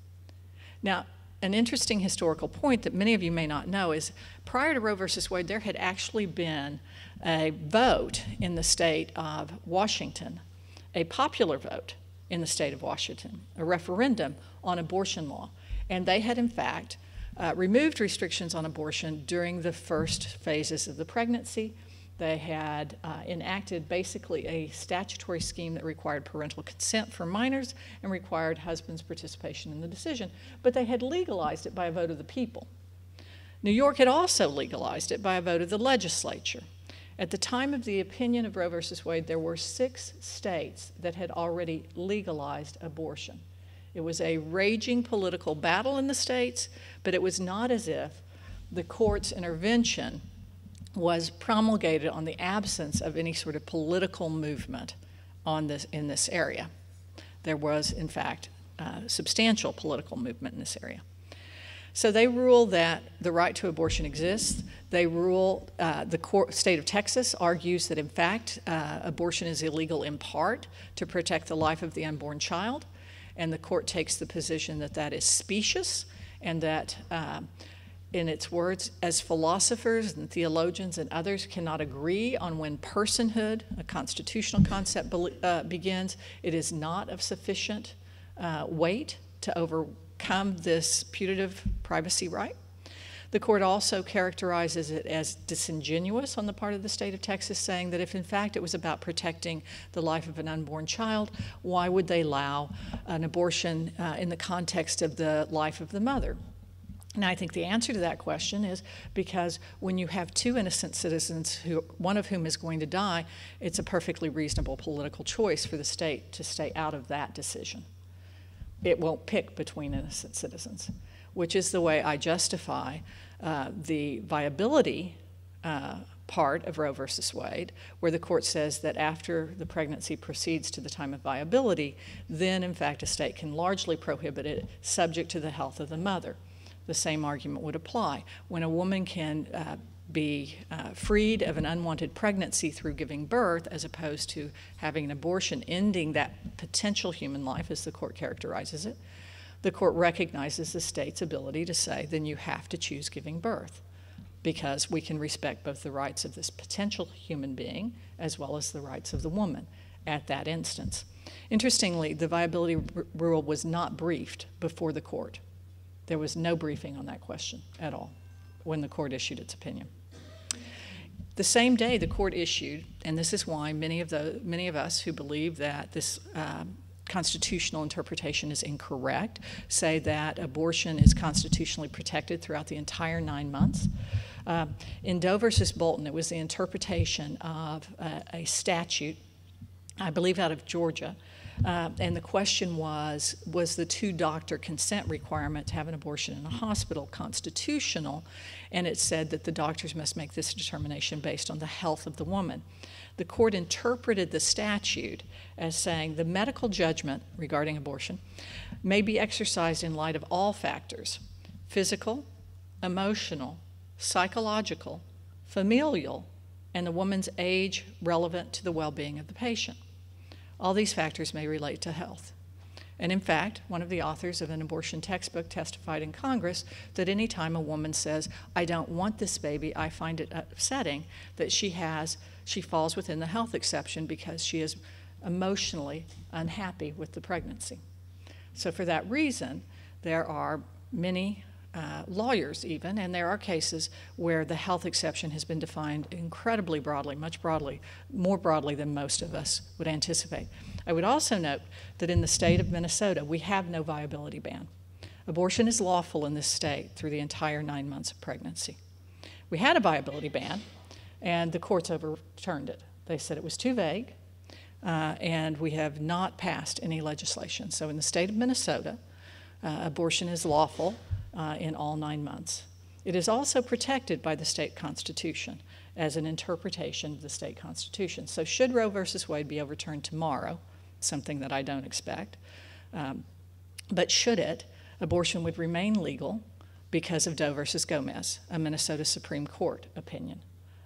Now, an interesting historical point that many of you may not know is prior to Roe versus Wade, there had actually been a vote in the state of Washington a popular vote in the state of Washington, a referendum on abortion law. And they had, in fact, uh, removed restrictions on abortion during the first phases of the pregnancy. They had uh, enacted basically a statutory scheme that required parental consent for minors and required husbands' participation in the decision. But they had legalized it by a vote of the people. New York had also legalized it by a vote of the legislature. At the time of the opinion of Roe v. Wade, there were six states that had already legalized abortion. It was a raging political battle in the states, but it was not as if the court's intervention was promulgated on the absence of any sort of political movement on this, in this area. There was, in fact, substantial political movement in this area. So they rule that the right to abortion exists. They rule, uh, the court, state of Texas argues that in fact uh, abortion is illegal in part to protect the life of the unborn child. And the court takes the position that that is specious and that, uh, in its words, as philosophers and theologians and others cannot agree on when personhood, a constitutional concept, uh, begins, it is not of sufficient uh, weight to overcome this putative privacy right. The court also characterizes it as disingenuous on the part of the state of Texas, saying that if in fact it was about protecting the life of an unborn child, why would they allow an abortion uh, in the context of the life of the mother? And I think the answer to that question is because when you have two innocent citizens, who, one of whom is going to die, it's a perfectly reasonable political choice for the state to stay out of that decision it won't pick between innocent citizens, which is the way I justify uh, the viability uh, part of Roe versus Wade, where the court says that after the pregnancy proceeds to the time of viability, then in fact a state can largely prohibit it subject to the health of the mother. The same argument would apply. When a woman can uh, be uh, freed of an unwanted pregnancy through giving birth as opposed to having an abortion, ending that potential human life, as the court characterizes it, the court recognizes the state's ability to say, then you have to choose giving birth because we can respect both the rights of this potential human being as well as the rights of the woman at that instance. Interestingly, the viability rule was not briefed before the court. There was no briefing on that question at all when the court issued its opinion. The same day the court issued, and this is why many of, the, many of us who believe that this um, constitutional interpretation is incorrect, say that abortion is constitutionally protected throughout the entire nine months. Uh, in Doe versus Bolton, it was the interpretation of a, a statute, I believe out of Georgia, uh, and the question was Was the two doctor consent requirement to have an abortion in a hospital constitutional? And it said that the doctors must make this determination based on the health of the woman. The court interpreted the statute as saying the medical judgment regarding abortion may be exercised in light of all factors physical, emotional, psychological, familial, and the woman's age relevant to the well being of the patient. All these factors may relate to health. And in fact, one of the authors of an abortion textbook testified in Congress that any time a woman says, I don't want this baby, I find it upsetting, that she has, she falls within the health exception because she is emotionally unhappy with the pregnancy. So, for that reason, there are many uh, lawyers, even, and there are cases where the health exception has been defined incredibly broadly, much broadly, more broadly than most of us would anticipate. I would also note that in the state of Minnesota, we have no viability ban. Abortion is lawful in this state through the entire nine months of pregnancy. We had a viability ban, and the courts overturned it. They said it was too vague, uh, and we have not passed any legislation. So in the state of Minnesota, uh, abortion is lawful uh, in all nine months. It is also protected by the state constitution as an interpretation of the state constitution. So, should Roe versus Wade be overturned tomorrow, something that I don't expect. Um, but should it, abortion would remain legal because of Doe versus Gomez, a Minnesota Supreme Court opinion,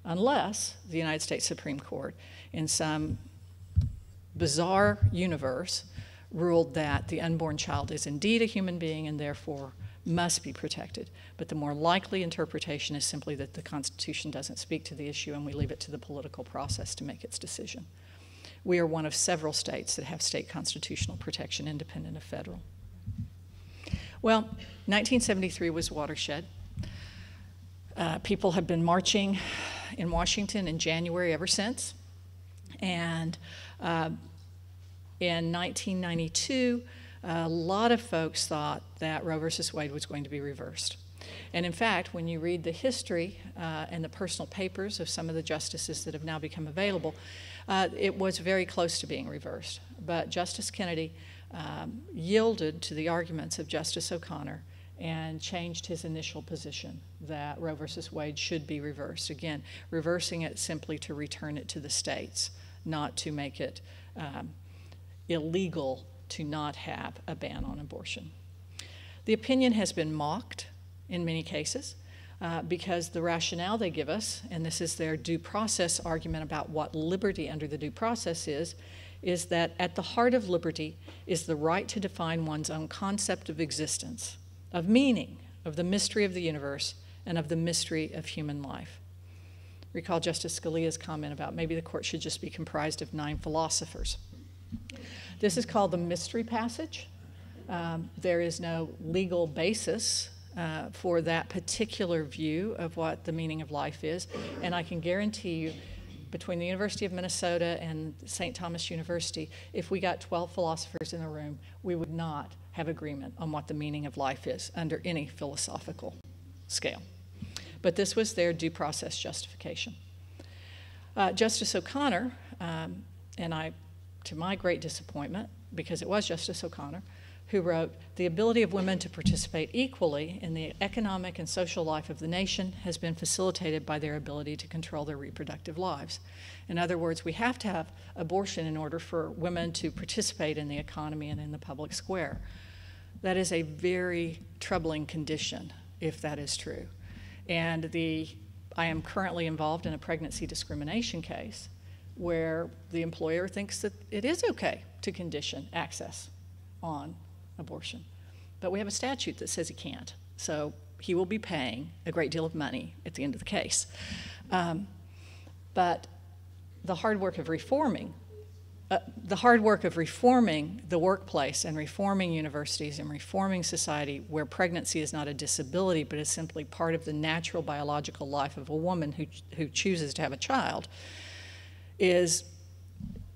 unless the United States Supreme Court, in some bizarre universe, ruled that the unborn child is indeed a human being and therefore must be protected. But the more likely interpretation is simply that the Constitution doesn't speak to the issue and we leave it to the political process to make its decision. We are one of several states that have state constitutional protection independent of federal. Well, 1973 was watershed. Uh, people have been marching in Washington in January ever since. And uh, in 1992, a lot of folks thought that Roe versus Wade was going to be reversed. And in fact, when you read the history uh, and the personal papers of some of the justices that have now become available, uh, it was very close to being reversed. But Justice Kennedy um, yielded to the arguments of Justice O'Connor and changed his initial position that Roe versus Wade should be reversed. Again, reversing it simply to return it to the states, not to make it um, illegal to not have a ban on abortion. The opinion has been mocked in many cases uh, because the rationale they give us, and this is their due process argument about what liberty under the due process is, is that at the heart of liberty is the right to define one's own concept of existence, of meaning, of the mystery of the universe, and of the mystery of human life. Recall Justice Scalia's comment about maybe the court should just be comprised of nine philosophers. This is called the mystery passage. Um, there is no legal basis uh, for that particular view of what the meaning of life is. And I can guarantee you, between the University of Minnesota and St. Thomas University, if we got 12 philosophers in a room, we would not have agreement on what the meaning of life is under any philosophical scale. But this was their due process justification. Uh, Justice O'Connor, um, and I, to my great disappointment, because it was Justice O'Connor, who wrote, The ability of women to participate equally in the economic and social life of the nation has been facilitated by their ability to control their reproductive lives. In other words, we have to have abortion in order for women to participate in the economy and in the public square. That is a very troubling condition if that is true. And the, I am currently involved in a pregnancy discrimination case where the employer thinks that it is okay to condition access on abortion. But we have a statute that says he can't. So he will be paying a great deal of money at the end of the case. Um, but the hard work of reforming, uh, the hard work of reforming the workplace and reforming universities and reforming society where pregnancy is not a disability but is simply part of the natural biological life of a woman who, who chooses to have a child is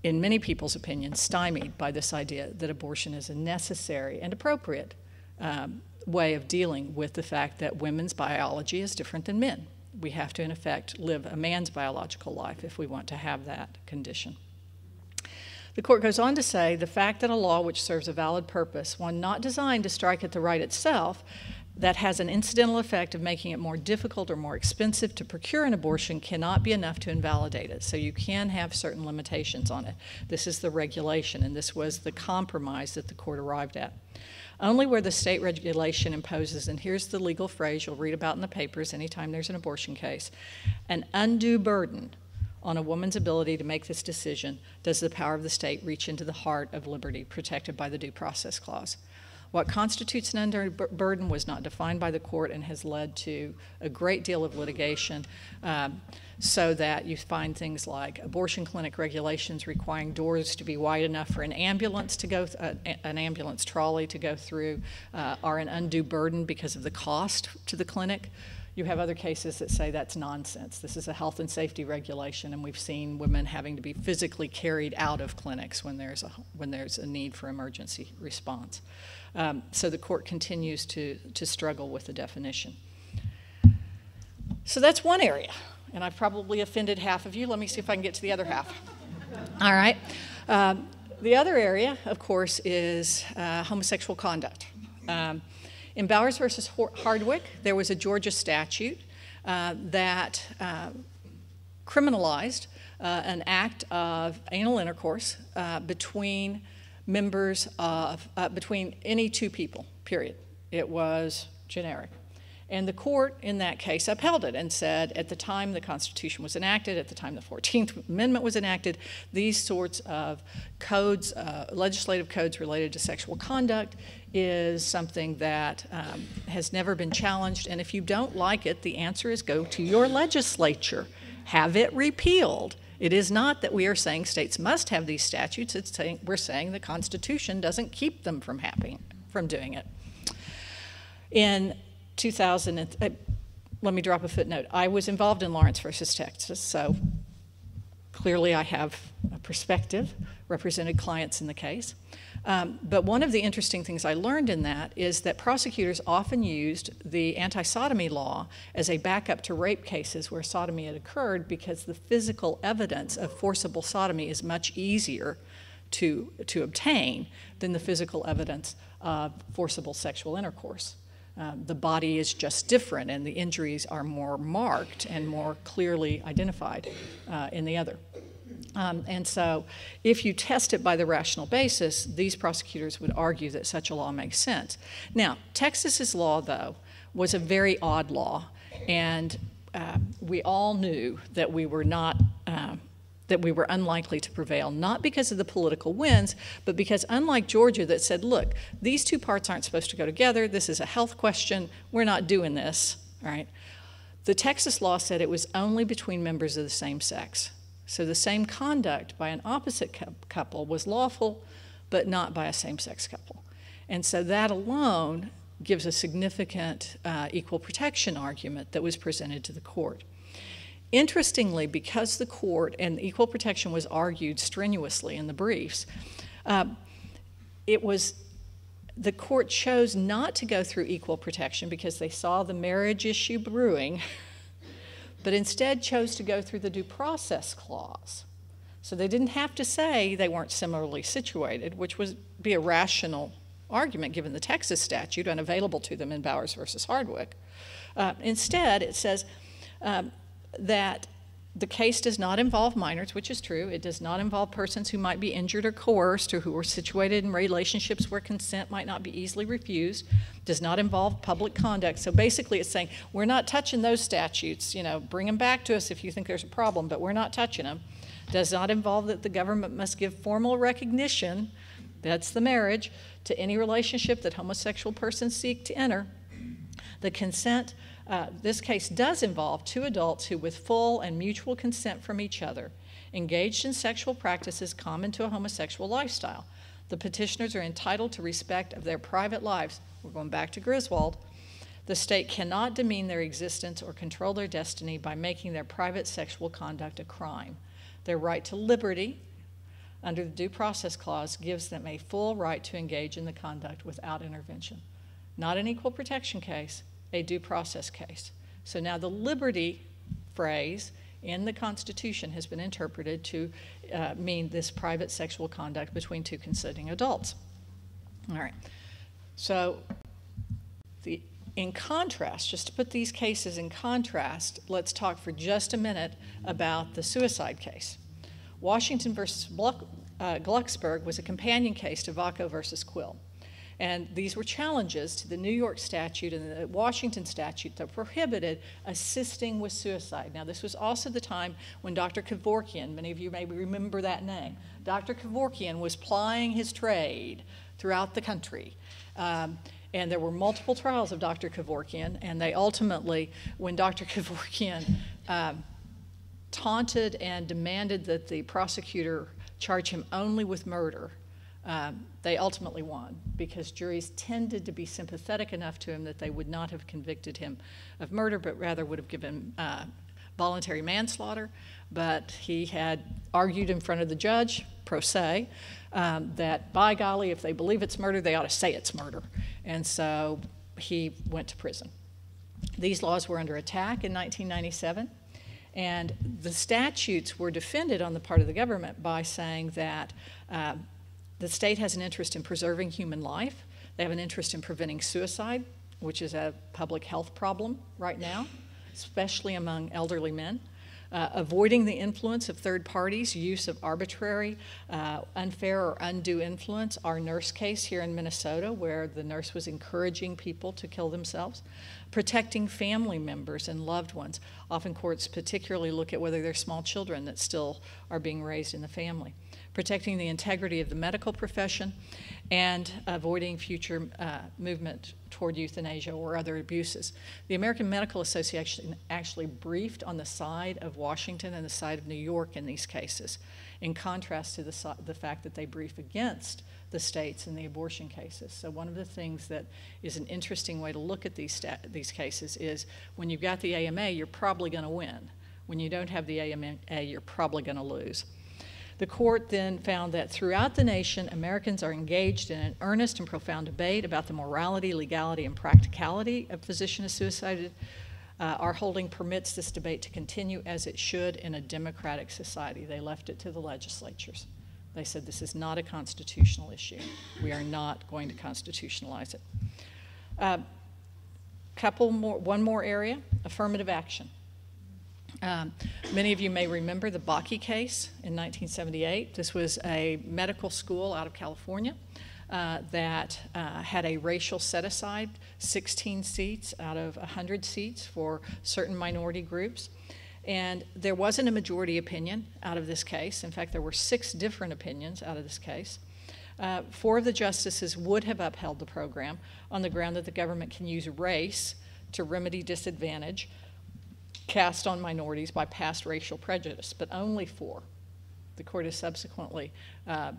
in many people's opinions, stymied by this idea that abortion is a necessary and appropriate um, way of dealing with the fact that women's biology is different than men. We have to, in effect, live a man's biological life if we want to have that condition. The court goes on to say the fact that a law which serves a valid purpose, one not designed to strike at the right itself, that has an incidental effect of making it more difficult or more expensive to procure an abortion cannot be enough to invalidate it. So you can have certain limitations on it. This is the regulation, and this was the compromise that the court arrived at. Only where the state regulation imposes, and here's the legal phrase you'll read about in the papers anytime there's an abortion case, an undue burden on a woman's ability to make this decision does the power of the state reach into the heart of liberty protected by the Due Process Clause. What constitutes an undue burden was not defined by the court and has led to a great deal of litigation. Um, so that you find things like abortion clinic regulations requiring doors to be wide enough for an ambulance to go, uh, an ambulance trolley to go through, uh, are an undue burden because of the cost to the clinic. You have other cases that say that's nonsense. This is a health and safety regulation, and we've seen women having to be physically carried out of clinics when there's a, when there's a need for emergency response. Um, so the court continues to, to struggle with the definition. So that's one area, and I've probably offended half of you. Let me see if I can get to the other half. All right. Um, the other area, of course, is uh, homosexual conduct. Um, in Bowers versus Hardwick, there was a Georgia statute uh, that uh, criminalized uh, an act of anal intercourse uh, between members of, uh, between any two people, period. It was generic. And the court in that case upheld it and said at the time the Constitution was enacted, at the time the 14th Amendment was enacted, these sorts of codes, uh, legislative codes related to sexual conduct, is something that um, has never been challenged. And if you don't like it, the answer is go to your legislature, have it repealed. It is not that we are saying states must have these statutes, it's saying, we're saying the Constitution doesn't keep them from, happening, from doing it. In 2000, uh, let me drop a footnote. I was involved in Lawrence versus Texas, so clearly I have a perspective, represented clients in the case. Um, but one of the interesting things I learned in that is that prosecutors often used the anti sodomy law as a backup to rape cases where sodomy had occurred because the physical evidence of forcible sodomy is much easier to, to obtain than the physical evidence of forcible sexual intercourse. Um, the body is just different and the injuries are more marked and more clearly identified uh, in the other. Um, and so, if you test it by the rational basis, these prosecutors would argue that such a law makes sense. Now, Texas's law, though, was a very odd law, and uh, we all knew that we were not. Uh, that we were unlikely to prevail, not because of the political winds, but because, unlike Georgia, that said, look, these two parts aren't supposed to go together, this is a health question, we're not doing this, right? The Texas law said it was only between members of the same sex. So the same conduct by an opposite couple was lawful, but not by a same sex couple. And so that alone gives a significant uh, equal protection argument that was presented to the court. Interestingly, because the court and equal protection was argued strenuously in the briefs, uh, it was the court chose not to go through equal protection because they saw the marriage issue brewing but instead chose to go through the due process clause. So they didn't have to say they weren't similarly situated, which would be a rational argument given the Texas statute unavailable to them in Bowers versus Hardwick. Uh, instead, it says um, that the case does not involve minors, which is true. It does not involve persons who might be injured or coerced or who are situated in relationships where consent might not be easily refused. Does not involve public conduct. So basically, it's saying we're not touching those statutes. You know, bring them back to us if you think there's a problem, but we're not touching them. Does not involve that the government must give formal recognition, that's the marriage, to any relationship that homosexual persons seek to enter. The consent uh, this case does involve two adults who, with full and mutual consent from each other, engaged in sexual practices common to a homosexual lifestyle. The petitioners are entitled to respect of their private lives. We're going back to Griswold. The state cannot demean their existence or control their destiny by making their private sexual conduct a crime. Their right to liberty under the Due Process Clause gives them a full right to engage in the conduct without intervention. Not an equal protection case, a due process case. So now the liberty phrase in the Constitution has been interpreted to uh, mean this private sexual conduct between two consenting adults. All right. So the in contrast, just to put these cases in contrast, let's talk for just a minute about the suicide case. Washington versus uh, Glucksberg was a companion case to Vacco versus Quill. And these were challenges to the New York statute and the Washington statute that prohibited assisting with suicide. Now, this was also the time when Dr. Kevorkian, many of you may remember that name, Dr. Kevorkian was plying his trade throughout the country. Um, and there were multiple trials of Dr. Kevorkian, and they ultimately, when Dr. Kevorkian um, taunted and demanded that the prosecutor charge him only with murder, um, they ultimately won because juries tended to be sympathetic enough to him that they would not have convicted him of murder, but rather would have given uh, voluntary manslaughter. But he had argued in front of the judge, pro se, um, that by golly, if they believe it's murder, they ought to say it's murder. And so he went to prison. These laws were under attack in 1997. And the statutes were defended on the part of the government by saying that uh, the state has an interest in preserving human life, they have an interest in preventing suicide, which is a public health problem right now, especially among elderly men. Uh, avoiding the influence of third parties, use of arbitrary, uh, unfair, or undue influence. Our nurse case here in Minnesota, where the nurse was encouraging people to kill themselves. Protecting family members and loved ones. Often courts particularly look at whether they're small children that still are being raised in the family protecting the integrity of the medical profession, and avoiding future uh, movement toward euthanasia or other abuses. The American Medical Association actually briefed on the side of Washington and the side of New York in these cases, in contrast to the, the fact that they brief against the states in the abortion cases. So one of the things that is an interesting way to look at these, these cases is when you've got the AMA, you're probably going to win. When you don't have the AMA, you're probably going to lose. The court then found that throughout the nation, Americans are engaged in an earnest and profound debate about the morality, legality, and practicality of physician suicide. Uh, our holding permits this debate to continue as it should in a democratic society. They left it to the legislatures. They said this is not a constitutional issue. We are not going to constitutionalize it. Uh, couple more, one more area, affirmative action. Um, many of you may remember the Bakke case in 1978. This was a medical school out of California uh, that uh, had a racial set aside, 16 seats out of 100 seats for certain minority groups. And there wasn't a majority opinion out of this case. In fact, there were six different opinions out of this case. Uh, four of the justices would have upheld the program on the ground that the government can use race to remedy disadvantage cast on minorities by past racial prejudice, but only four. The court has subsequently uh,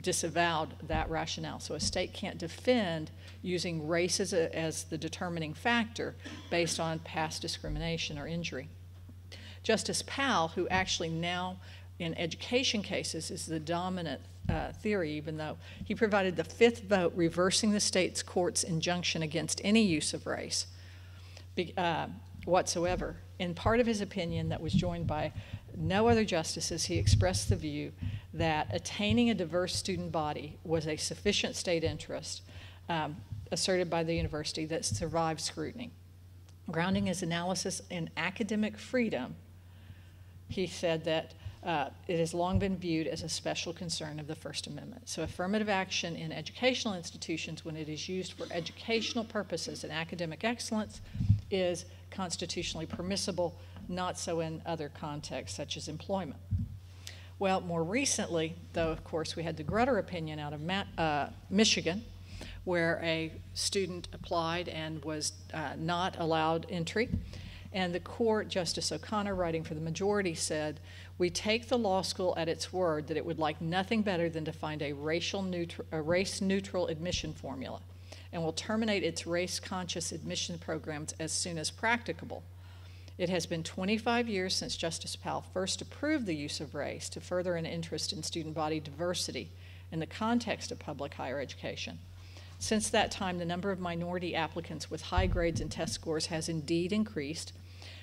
disavowed that rationale. So a state can't defend using race as, a, as the determining factor based on past discrimination or injury. Justice Powell, who actually now in education cases is the dominant uh, theory, even though he provided the fifth vote reversing the state's court's injunction against any use of race. Be, uh, whatsoever. In part of his opinion, that was joined by no other justices, he expressed the view that attaining a diverse student body was a sufficient state interest um, asserted by the university that survived scrutiny. Grounding his analysis in academic freedom, he said that uh, it has long been viewed as a special concern of the First Amendment. So, affirmative action in educational institutions, when it is used for educational purposes and academic excellence, is constitutionally permissible, not so in other contexts such as employment. Well, more recently, though, of course, we had the Grutter opinion out of Ma- uh, Michigan, where a student applied and was uh, not allowed entry. And the court, Justice O'Connor, writing for the majority, said, We take the law school at its word that it would like nothing better than to find a, racial a race neutral admission formula and will terminate its race conscious admission programs as soon as practicable. It has been 25 years since Justice Powell first approved the use of race to further an interest in student body diversity in the context of public higher education. Since that time, the number of minority applicants with high grades and test scores has indeed increased.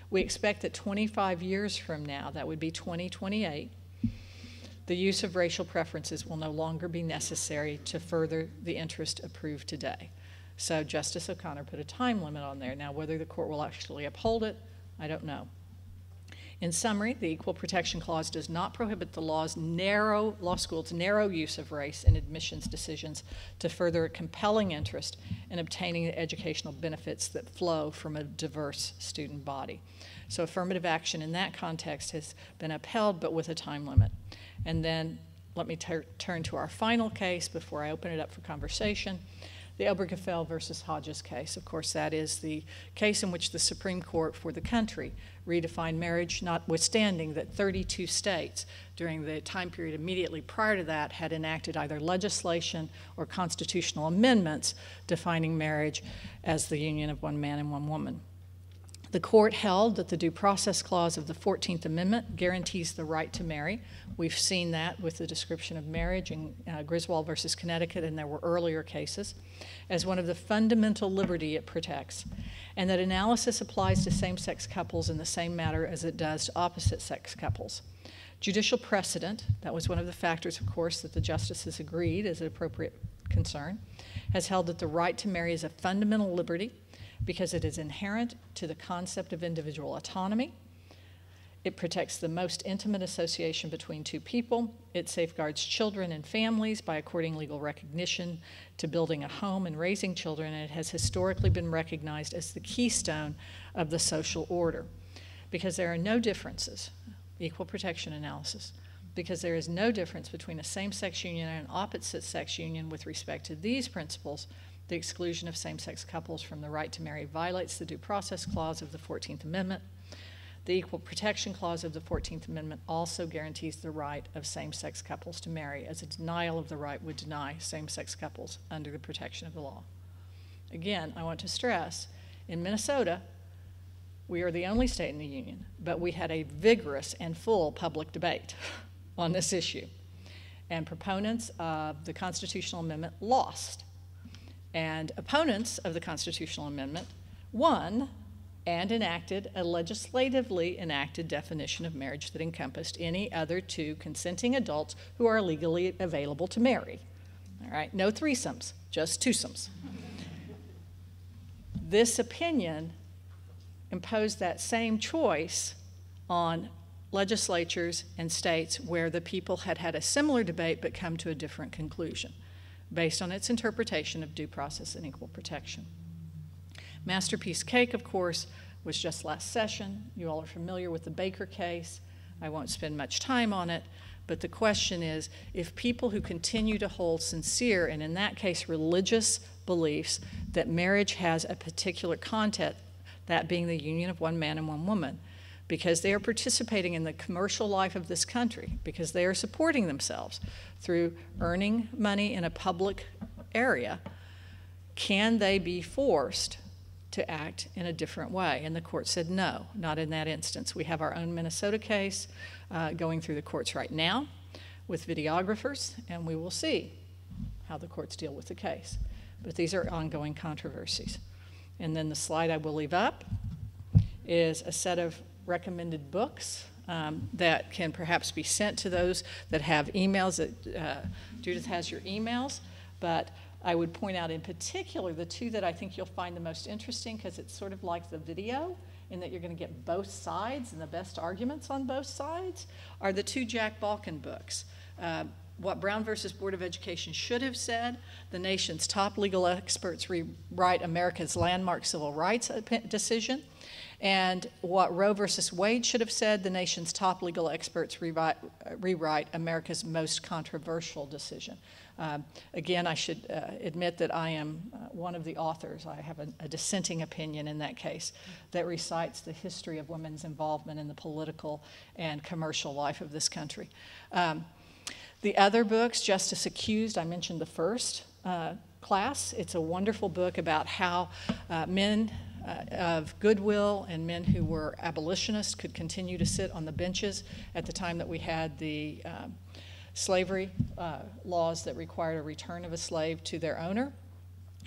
We expect that 25 years from now, that would be 2028, the use of racial preferences will no longer be necessary to further the interest approved today. So Justice O'Connor put a time limit on there. Now, whether the court will actually uphold it, I don't know. In summary, the Equal Protection Clause does not prohibit the law's narrow law school's narrow use of race in admissions decisions to further a compelling interest in obtaining the educational benefits that flow from a diverse student body. So affirmative action in that context has been upheld, but with a time limit. And then let me turn to our final case before I open it up for conversation the Obergefell versus Hodges case. Of course, that is the case in which the Supreme Court for the country redefined marriage, notwithstanding that 32 states during the time period immediately prior to that had enacted either legislation or constitutional amendments defining marriage as the union of one man and one woman. The court held that the Due Process Clause of the 14th Amendment guarantees the right to marry. We've seen that with the description of marriage in uh, Griswold versus Connecticut, and there were earlier cases, as one of the fundamental liberty it protects, and that analysis applies to same sex couples in the same manner as it does to opposite sex couples. Judicial precedent, that was one of the factors, of course, that the justices agreed is an appropriate concern, has held that the right to marry is a fundamental liberty because it is inherent to the concept of individual autonomy. It protects the most intimate association between two people. It safeguards children and families by according legal recognition to building a home and raising children, and it has historically been recognized as the keystone of the social order. Because there are no differences, equal protection analysis, because there is no difference between a same sex union and an opposite sex union with respect to these principles the exclusion of same sex couples from the right to marry violates the Due Process Clause of the 14th Amendment. The Equal Protection Clause of the 14th Amendment also guarantees the right of same sex couples to marry, as a denial of the right would deny same sex couples under the protection of the law. Again, I want to stress in Minnesota, we are the only state in the Union, but we had a vigorous and full public debate on this issue. And proponents of the constitutional amendment lost and opponents of the constitutional amendment won and enacted a legislatively enacted definition of marriage that encompassed any other two consenting adults who are legally available to marry. All right, no threesomes, just twosomes. This opinion imposed that same choice on legislatures and states where the people had had a similar debate but come to a different conclusion based on its interpretation of due process and equal protection. Masterpiece Cake, of course, was just last session. You all are familiar with the Baker case. I won't spend much time on it, but the question is if people who continue to hold sincere, and in that case, religious beliefs that marriage has a particular content, that being the union of one man and one woman, because they are participating in the commercial life of this country, because they are supporting themselves through earning money in a public area, can they be forced to act in a different way? And the court said no, not in that instance. We have our own Minnesota case uh, going through the courts right now with videographers, and we will see how the courts deal with the case. But these are ongoing controversies. And then the slide I will leave up is a set of recommended books um, that can perhaps be sent to those that have emails. That uh, Judith has your emails, but I would point out in particular the two that I think you'll find the most interesting because it's sort of like the video in that you're going to get both sides and the best arguments on both sides are the two Jack Balkin books. Uh, what Brown versus Board of Education should have said, the nation's top legal experts rewrite America's landmark civil rights decision, and what Roe versus Wade should have said, the nation's top legal experts rewrite, rewrite America's most controversial decision. Um, again, I should uh, admit that I am uh, one of the authors. I have a, a, dissenting opinion in that case that recites the history of women's involvement in the political and commercial life of this country. Um, the other books, Justice Accused, I mentioned the first uh, class. It's a wonderful book about how uh, men of goodwill and men who were abolitionists could continue to sit on the benches at the time that we had the uh, slavery uh, laws that required a return of a slave to their owner.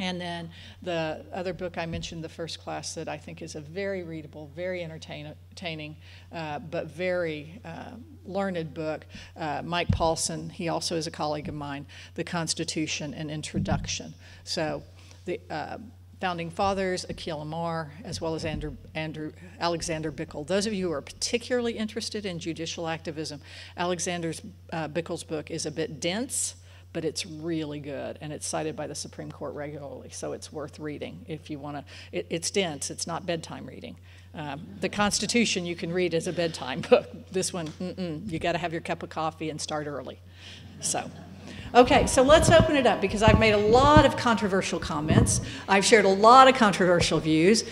And then the other book I mentioned, the first class, that I think is a very readable, very entertaining, uh, but very uh, learned book. Uh, Mike Paulsen, he also is a colleague of mine, The Constitution and Introduction. So the, uh, founding fathers, Akhil Amar, as well as Andrew, Andrew, Alexander Bickel. Those of you who are particularly interested in judicial activism, Alexander uh, Bickel's book is a bit dense, but it's really good, and it's cited by the Supreme Court regularly, so it's worth reading if you want to. It, it's dense, it's not bedtime reading. Um, the Constitution you can read as a bedtime book. This one, you got to have your cup of coffee and start early. So. Okay, so let's open it up because I've made a lot of controversial comments. I've shared a lot of controversial views.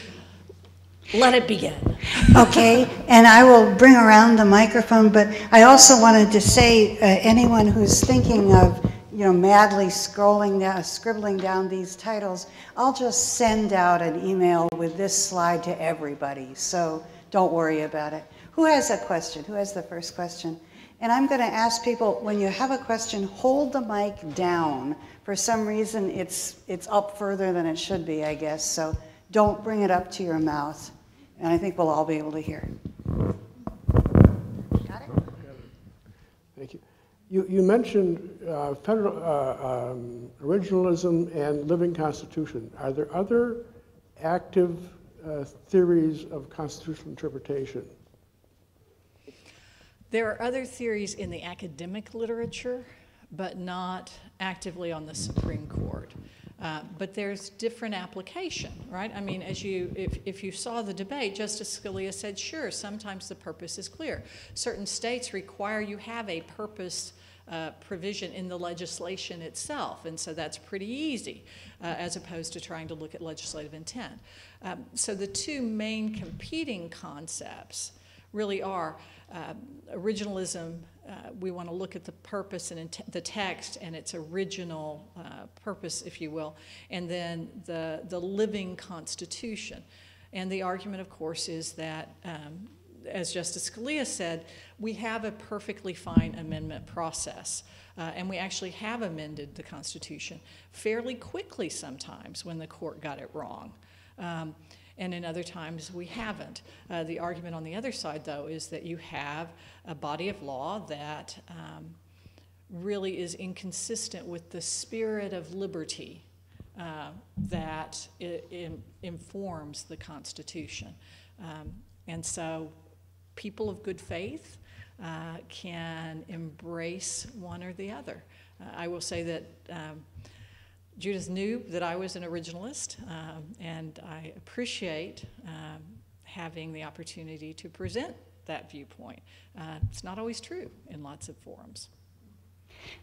Let it begin. okay, and I will bring around the microphone, but I also wanted to say uh, anyone who's thinking of you know, madly scrolling down, scribbling down these titles, I'll just send out an email with this slide to everybody. So don't worry about it. Who has a question? Who has the first question? And I'm going to ask people, when you have a question, hold the mic down. For some reason, it's, it's up further than it should be, I guess. So don't bring it up to your mouth. And I think we'll all be able to hear. Got it? Thank you. You, you mentioned uh, federal uh, um, originalism and living constitution. Are there other active uh, theories of constitutional interpretation? There are other theories in the academic literature, but not actively on the Supreme Court. Uh, but there's different application, right? I mean, as you, if, if you saw the debate, Justice Scalia said, sure, sometimes the purpose is clear. Certain states require you have a purpose uh, provision in the legislation itself, and so that's pretty easy uh, as opposed to trying to look at legislative intent. Um, so the two main competing concepts really are uh, originalism, uh, we want to look at the purpose and the text and its original uh, purpose, if you will, and then the, the living Constitution. And the argument, of course, is that, um, as Justice Scalia said, we have a perfectly fine amendment process. Uh, and we actually have amended the Constitution fairly quickly sometimes when the court got it wrong. Um, and in other times we haven't. Uh, the argument on the other side, though, is that you have a body of law that um, really is inconsistent with the spirit of liberty uh, that informs the Constitution. Um, and so people of good faith uh, can embrace one or the other. Uh, I will say that. Um, Judith knew that I was an originalist, um, and I appreciate um, having the opportunity to present that viewpoint. Uh, it's not always true in lots of forums.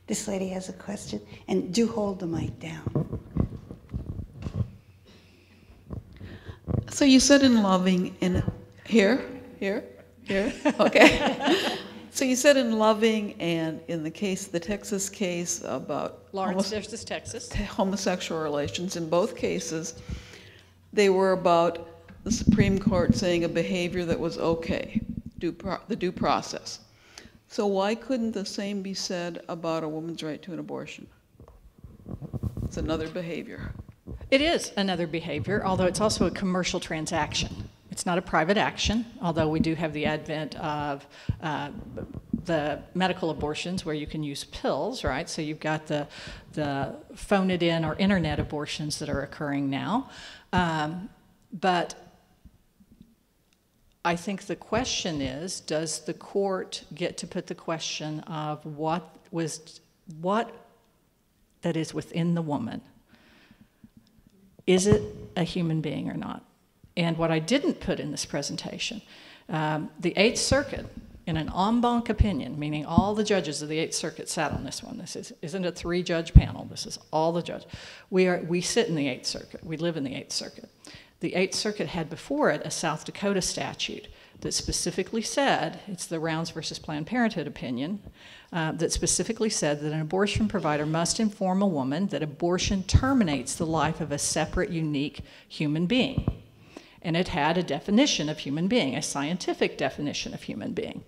This lady has a question, and do hold the mic down. So you said in loving in here, here, here, okay. So you said in Loving and in the case, the Texas case about Lawrence versus Texas. homosexual relations, in both cases, they were about the Supreme Court saying a behavior that was okay, due pro- the due process. So why couldn't the same be said about a woman's right to an abortion? It's another behavior. It is another behavior, although it's also a commercial transaction. It's not a private action, although we do have the advent of uh, the medical abortions where you can use pills, right? So you've got the, the phone it in or internet abortions that are occurring now. Um, but I think the question is does the court get to put the question of what was what that is within the woman? Is it a human being or not? And what I didn't put in this presentation, um, the Eighth Circuit, in an en banc opinion, meaning all the judges of the Eighth Circuit sat on this one. This is, isn't a three judge panel, this is all the judges. We, are, we sit in the Eighth Circuit, we live in the Eighth Circuit. The Eighth Circuit had before it a South Dakota statute that specifically said, it's the Rounds versus Planned Parenthood opinion, uh, that specifically said that an abortion provider must inform a woman that abortion terminates the life of a separate, unique human being and it had a definition of human being, a scientific definition of human being.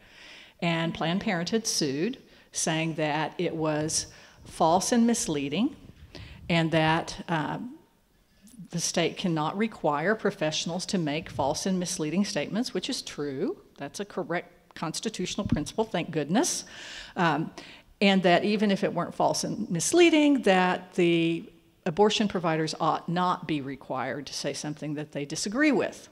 And Planned Parenthood sued, saying that it was false and misleading, and that uh, the state cannot require professionals to make false and misleading statements, which is true. That's a correct constitutional principle, thank goodness. Um, and that even if it weren't false and misleading, that the abortion providers ought not be required to say something that they disagree with.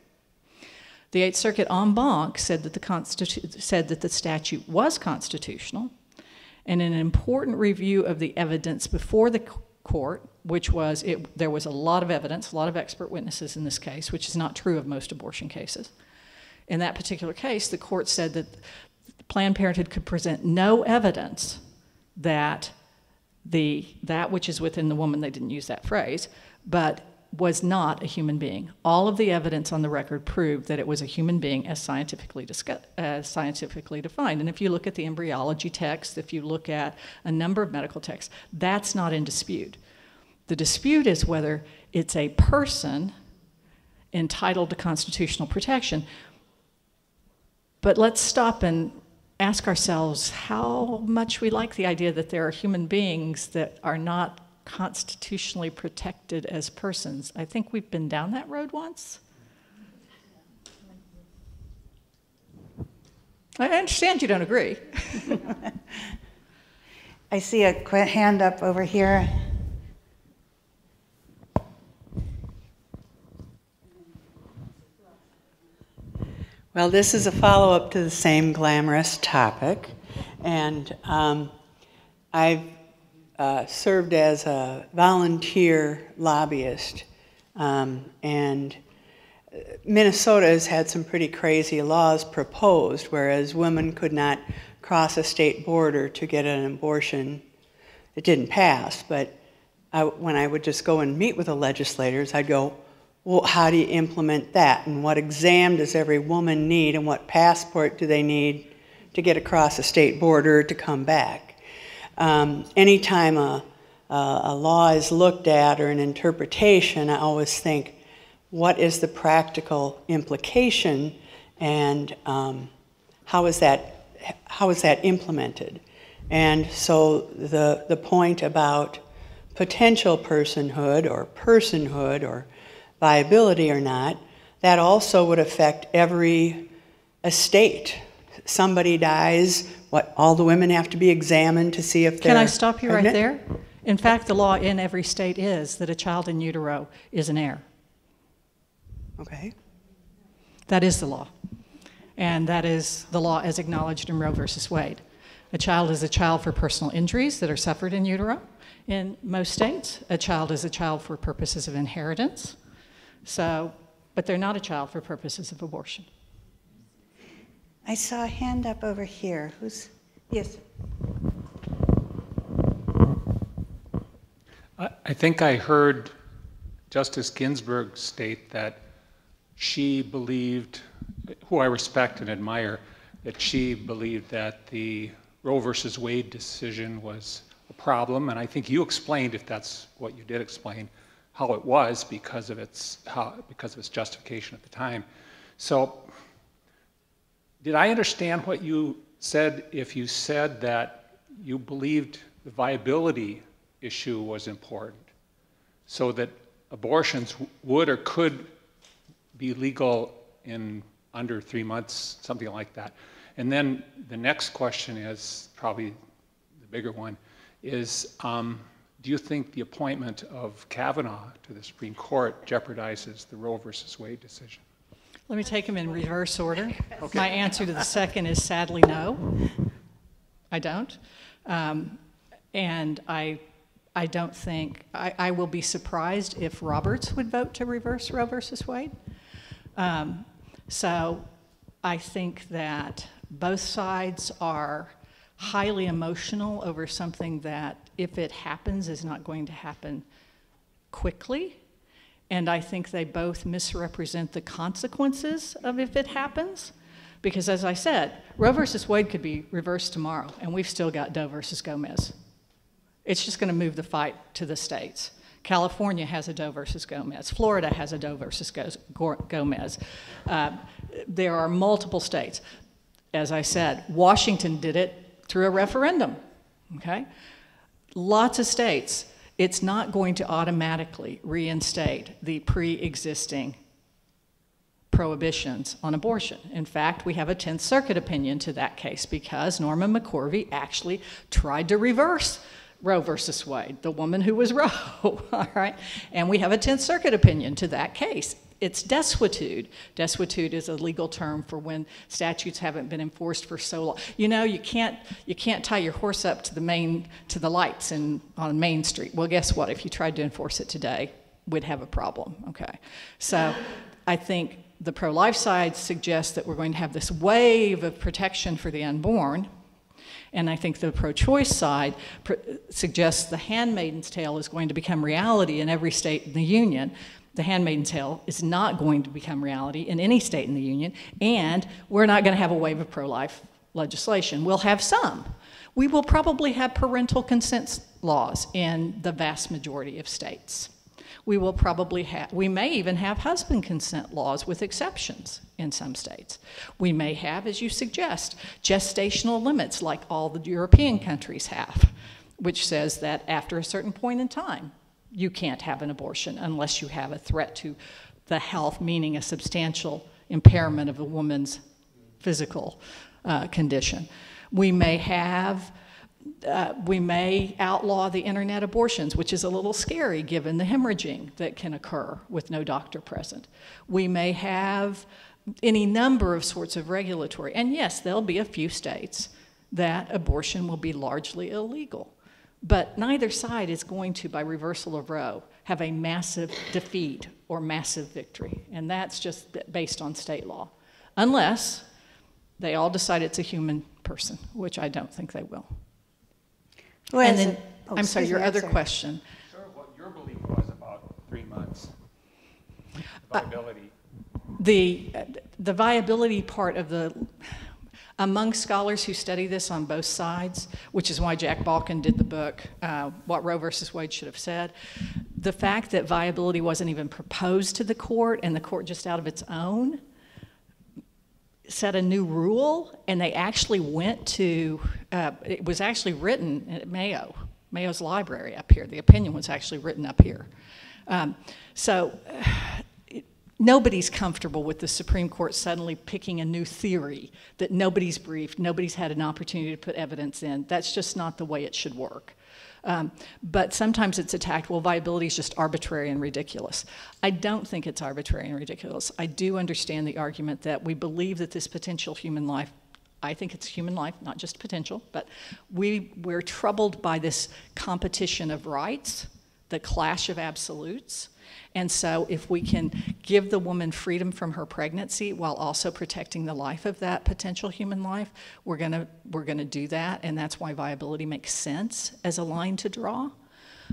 The Eighth Circuit en banc said that the, said that the statute was constitutional, and an important review of the evidence before the court, which was it, there was a lot of evidence, a lot of expert witnesses in this case, which is not true of most abortion cases. In that particular case, the court said that Planned Parenthood could present no evidence that the that which is within the woman, they didn't use that phrase, but was not a human being. All of the evidence on the record proved that it was a human being as scientifically, discuss, as scientifically defined. And if you look at the embryology text, if you look at a number of medical texts, that's not in dispute. The dispute is whether it's a person entitled to constitutional protection. But let's stop and ask ourselves how much we like the idea that there are human beings that are not constitutionally protected as persons. I think we've been down that road once. I understand you don't agree. I see a hand up over here. Well, this is a follow up to the same glamorous topic. And um, I've uh, served as a volunteer lobbyist. Um, and uh, Minnesota has had some pretty crazy laws proposed, whereas women could not cross a state border to get an abortion. It didn't pass, but I, when I would just go and meet with the legislators, I'd go, well, how do you implement that? And what exam does every woman need? And what passport do they need to get across a state border to come back? Um, anytime a, a, law is looked at or an interpretation, I always think, what is the practical implication and um, how is that how is that implemented? And so the the point about potential personhood or personhood or viability or not, that also would affect every estate. Somebody dies, what, all the women have to be examined to see if they're Can I stop you pregnant? right there? In fact, the law in every state is that a child in utero is an heir. Okay. That is the law. And that is the law as acknowledged in Roe versus Wade. A child is a child for personal injuries that are suffered in utero in most states. A child is a child for purposes of inheritance. So, but they're not a child for purposes of abortion. I saw a hand up over here. Who's, yes? I I think I heard Justice Ginsburg state that she believed, who I respect and admire, that she believed that the Roe versus Wade decision was a problem, and I think you explained, if that's what you did explain, how it was because of its how, because of its justification at the time. So, did I understand what you said? If you said that you believed the viability issue was important, so that abortions would or could be legal in under three months, something like that. And then the next question is probably the bigger one: is um, do you think the appointment of Kavanaugh to the Supreme Court jeopardizes the Roe versus Wade decision? Let me take them in reverse order. Okay. My answer to the second is sadly no. I don't. Um, and I, I don't think, I, I, will be surprised if Roberts would vote to reverse Roe versus Wade. Um, so I think that both sides are highly emotional over something that, if it happens, is not going to happen quickly. And I think they both misrepresent the consequences of if it happens. Because as I said, Roe versus Wade could be reversed tomorrow, and we've still got Doe versus Gomez. It's just going to move the fight to the states. California has a Doe versus Gomez. Florida has a Doe versus Gomez. Uh, there are multiple states. As I said, Washington did it through a referendum. Okay? Lots of states. It's not going to automatically reinstate the pre existing prohibitions on abortion. In fact, we have a 10th Circuit opinion to that case because Norma McCorvey actually tried to reverse Roe versus Wade, the woman who was Roe, all right? And we have a 10th Circuit opinion to that case. It's desuetude. Desuetude is a legal term for when statutes haven't been enforced for so long. You know, you can't you can't tie your horse up to the main to the lights in on Main Street. Well, guess what? If you tried to enforce it today, we'd have a problem. Okay, so I think the pro-life side suggests that we're going to have this wave of protection for the unborn. And I think the pro choice side pr- suggests the handmaiden's tale is going to become reality in every state in the union the Handmaid's Tale is not going to become reality in any state in the Union, and we're not going to have a wave of pro life legislation. We'll have some. We will probably have parental consent laws in the vast majority of states. We will probably have, we may even have husband consent laws with exceptions in some states. We may have, as you suggest, gestational limits like all the European countries have, which says that after a certain point in time, you can't have an abortion unless you have a threat to the health, meaning a substantial impairment of a woman's physical uh, condition. We may have, uh, we may outlaw the internet abortions, which is a little scary given the hemorrhaging that can occur with no doctor present. We may have any number of sorts of regulatory, and yes, there'll be a few states that abortion will be largely illegal. But neither side is going to, by reversal of Roe, have a massive defeat or massive victory. And that's just based on state law. Unless they all decide it's a human person, which I don't think they will. Well, and then, it- oh, I'm sorry, your me, other sorry. Sure, question. what your belief was about three months. The viability. The, uh, the viability part of the, among scholars who study this on both sides, which is why Jack Balkin did the book, uh, What Roe versus Wade Should Have Said, the fact that viability wasn't even proposed to the court and the court just out of its own set a new rule, and they actually went to, uh, it was actually written at Mayo, Mayo's library up here. The opinion was actually written up here. Um, so nobody's comfortable with the Supreme Court suddenly picking a new theory that nobody's briefed, nobody's had an opportunity to put evidence in. That's just not the way it should work. Um, but sometimes it's attacked, well, viability is just arbitrary and ridiculous. I don't think it's arbitrary and ridiculous. I do understand the argument that we believe that this potential human life, I think it's human life, not just potential, but we, we're troubled by this competition of rights, the clash of absolutes. And so, if we can give the woman freedom from her pregnancy while also protecting the life of that potential human life, we're gonna we're gonna do that, and that's why viability makes sense as a line to draw,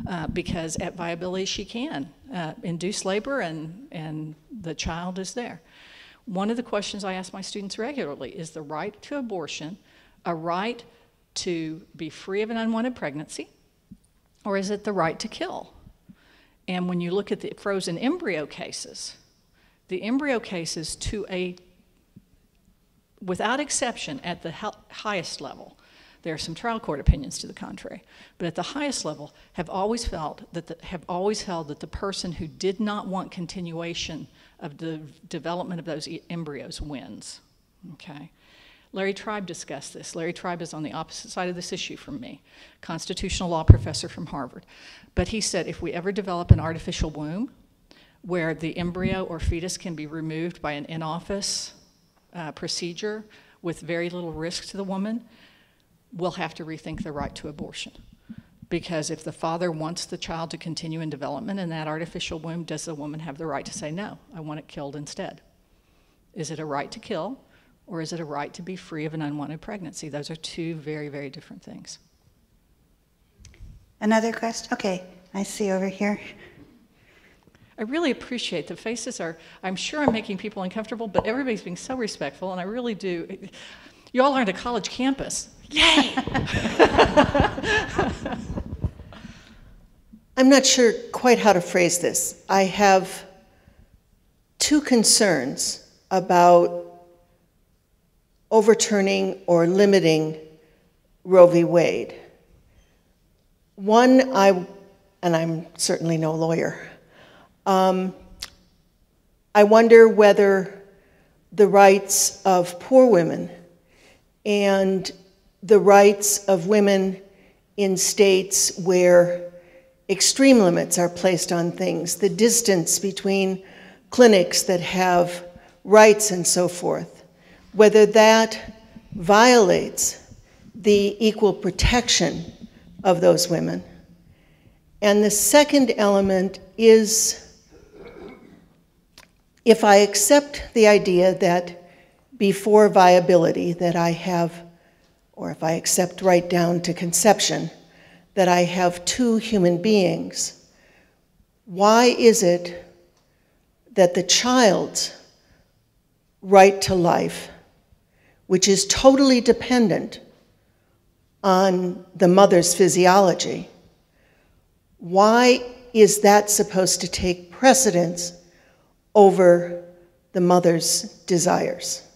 uh, because at viability she can uh, induce labor and and the child is there. One of the questions I ask my students regularly is the right to abortion a right to be free of an unwanted pregnancy, or is it the right to kill? And when you look at the frozen embryo cases, the embryo cases to a, without exception, at the highest level, there are some trial court opinions to the contrary, but at the highest level, have always felt that the, have always held that the person who did not want continuation of the development of those embryos wins. Okay. Larry Tribe discussed this. Larry Tribe is on the opposite side of this issue from me, constitutional law professor from Harvard. But he said if we ever develop an artificial womb where the embryo or fetus can be removed by an in office uh, procedure with very little risk to the woman, we'll have to rethink the right to abortion. Because if the father wants the child to continue in development in that artificial womb, does the woman have the right to say, no, I want it killed instead? Is it a right to kill? or is it a right to be free of an unwanted pregnancy? Those are two very, very different things. Another question? Okay, I see over here. I really appreciate the faces are, I'm sure I'm making people uncomfortable, but everybody's being so respectful, and I really do. You all aren't a college campus. Yay! I'm not sure quite how to phrase this. I have two concerns about overturning or limiting Roe v. Wade. One, I, and I'm certainly no lawyer, um, I wonder whether the rights of poor women and the rights of women in states where extreme limits are placed on things, the distance between clinics that have rights and so forth, whether that violates the equal protection of those women. And the second element is if I accept the idea that before viability that I have, or if I accept right down to conception, that I have two human beings, why is it that the child's right to life, which is totally dependent on the mother's physiology, why is that supposed to take precedence over the mother's desires?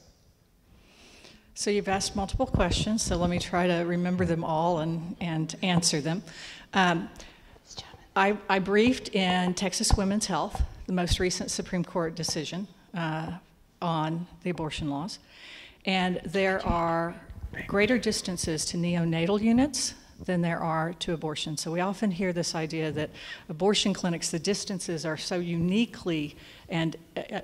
So you've asked multiple questions, so let me try to remember them all and, and answer them. Um, I, I briefed in Texas Women's Health, the most recent Supreme Court decision uh, on the abortion laws, and there are greater distances to neonatal units than there are to abortion. So we often hear this idea that abortion clinics, the distances are so uniquely and uh, uh,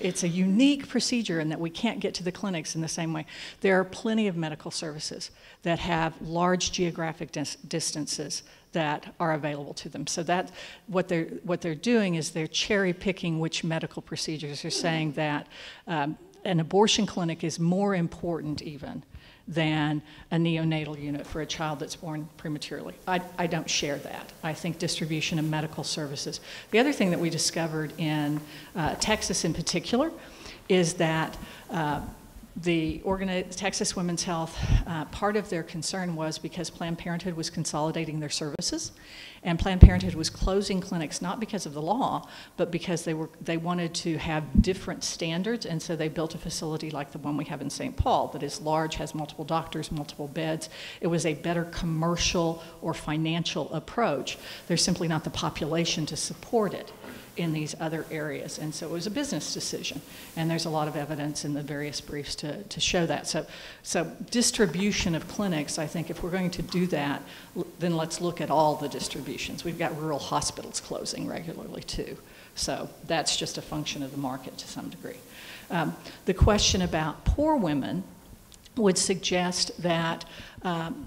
it's a unique procedure in that we can't get to the clinics in the same way. There are plenty of medical services that have large geographic dis distances that are available to them. So that what they're what they're doing is they're cherry picking which medical procedures. They're saying that um, an abortion clinic is more important even than a neonatal unit for a child that's born prematurely. I, I don't share that. I think distribution of medical services. The other thing that we discovered in uh, Texas in particular is that uh, the Texas Women's Health, uh, part of their concern was because Planned Parenthood was consolidating their services, and Planned Parenthood was closing clinics not because of the law, but because they were they wanted to have different standards, and so they built a facility like the one we have in St. Paul that is large, has multiple doctors, multiple beds. It was a better commercial or financial approach. There's simply not the population to support it in these other areas. And so it was a business decision. And there's a lot of evidence in the various briefs to, to show that. So, so distribution of clinics, I think if we're going to do that, then let's look at all the distributions. We've got rural hospitals closing regularly too. So that's just a function of the market to some degree. Um, the question about poor women would suggest that um,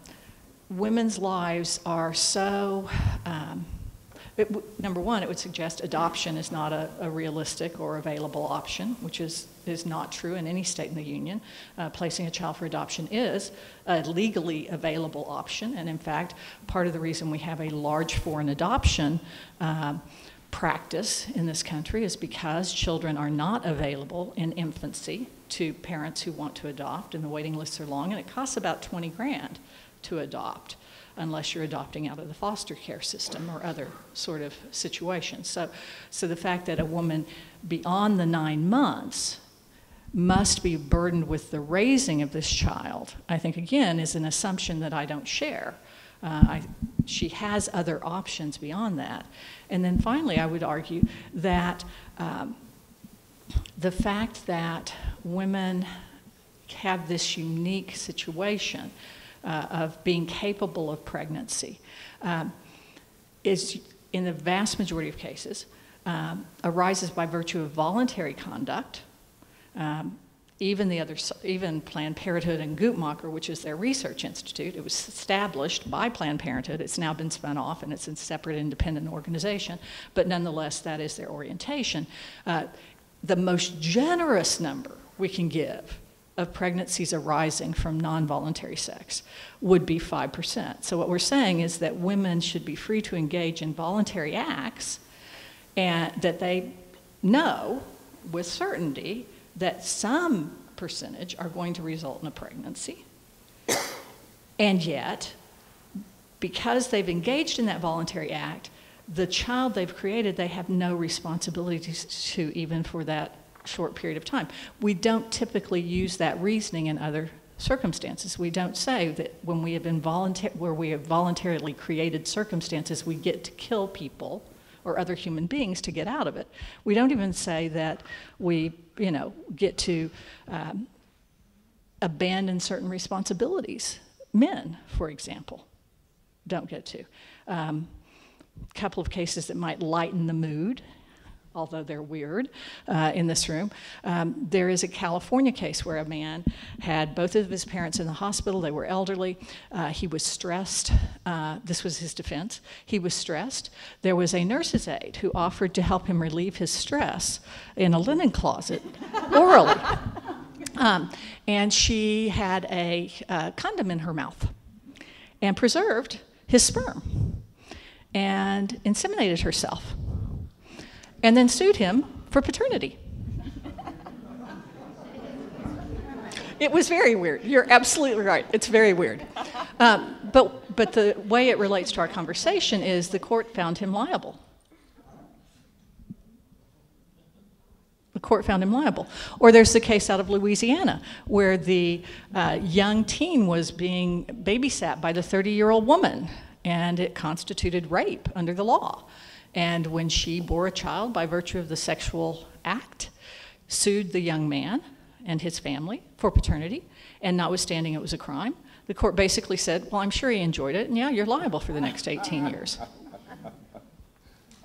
women's lives are so um, it, number one, it would suggest adoption is not a, a, realistic or available option, which is, is not true in any state in the Union. Uh, placing a child for adoption is a legally available option, and in fact, part of the reason we have a large foreign adoption uh, practice in this country is because children are not available in infancy to parents who want to adopt, and the waiting lists are long, and it costs about 20 grand to adopt unless you're adopting out of the foster care system or other sort of situations. So, so the fact that a woman beyond the nine months must be burdened with the raising of this child, I think again is an assumption that I don't share. Uh, I, she has other options beyond that. And then finally, I would argue that um, the fact that women have this unique situation uh, of being capable of pregnancy um, is, in the vast majority of cases, um, arises by virtue of voluntary conduct. Um, even the other, even Planned Parenthood and Guttmacher, which is their research institute, it was established by Planned Parenthood. It's now been spun off and it's a separate independent organization, but nonetheless, that is their orientation. Uh, the most generous number we can give of pregnancies arising from non voluntary sex would be 5%. So, what we're saying is that women should be free to engage in voluntary acts and that they know with certainty that some percentage are going to result in a pregnancy. And yet, because they've engaged in that voluntary act, the child they've created, they have no responsibility to even for that short period of time. We don't typically use that reasoning in other circumstances. We don't say that when we have involuntary, where we have voluntarily created circumstances, we get to kill people or other human beings to get out of it. We don't even say that we, you know, get to um, abandon certain responsibilities. Men, for example. don't get to. Um, couple of cases that might lighten the mood, although they're weird uh, in this room. Um, there is a California case where a man had both of his parents in the hospital. They were elderly. Uh, he was stressed. Uh, this was his defense. He was stressed. There was a nurse's aide who offered to help him relieve his stress in a linen closet orally. Um, and she had a uh, condom in her mouth and preserved his sperm and inseminated herself and then sued him for paternity. It was very weird. You're absolutely right. It's very weird. Um, but, but the way it relates to our conversation is the court found him liable. The court found him liable. Or there's the case out of Louisiana where the uh, young teen was being babysat by the 30 year old woman, and it constituted rape under the law. And when she bore a child by virtue of the sexual act, sued the young man and his family for paternity, and notwithstanding it was a crime, the court basically said, Well, I'm sure he enjoyed it, and yeah, you're liable for the next 18 years.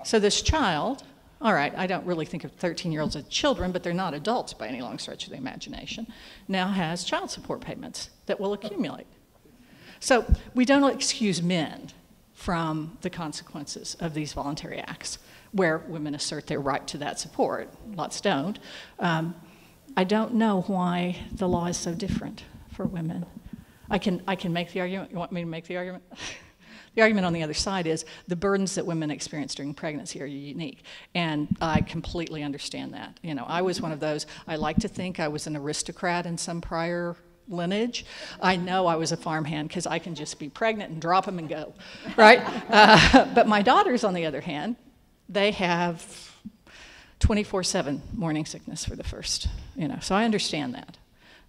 So this child, all right, I don't really think of 13 year olds as children, but they're not adults by any long stretch of the imagination, now has child support payments that will accumulate. So we don't excuse men from the consequences of these voluntary acts, where women assert their right to that support. Lots don't. Um, I don't know why the law is so different for women. I can, I can make the argument. You want me to make the argument? the argument on the other side is the burdens that women experience during pregnancy are unique. And I completely understand that. You know, I was one of those, I like to think I was an aristocrat in some prior lineage, I know I was a farmhand because I can just be pregnant and drop them and go, right? Uh, but my daughters, on the other hand, they have 24 7 morning sickness for the first, you know, so I understand that.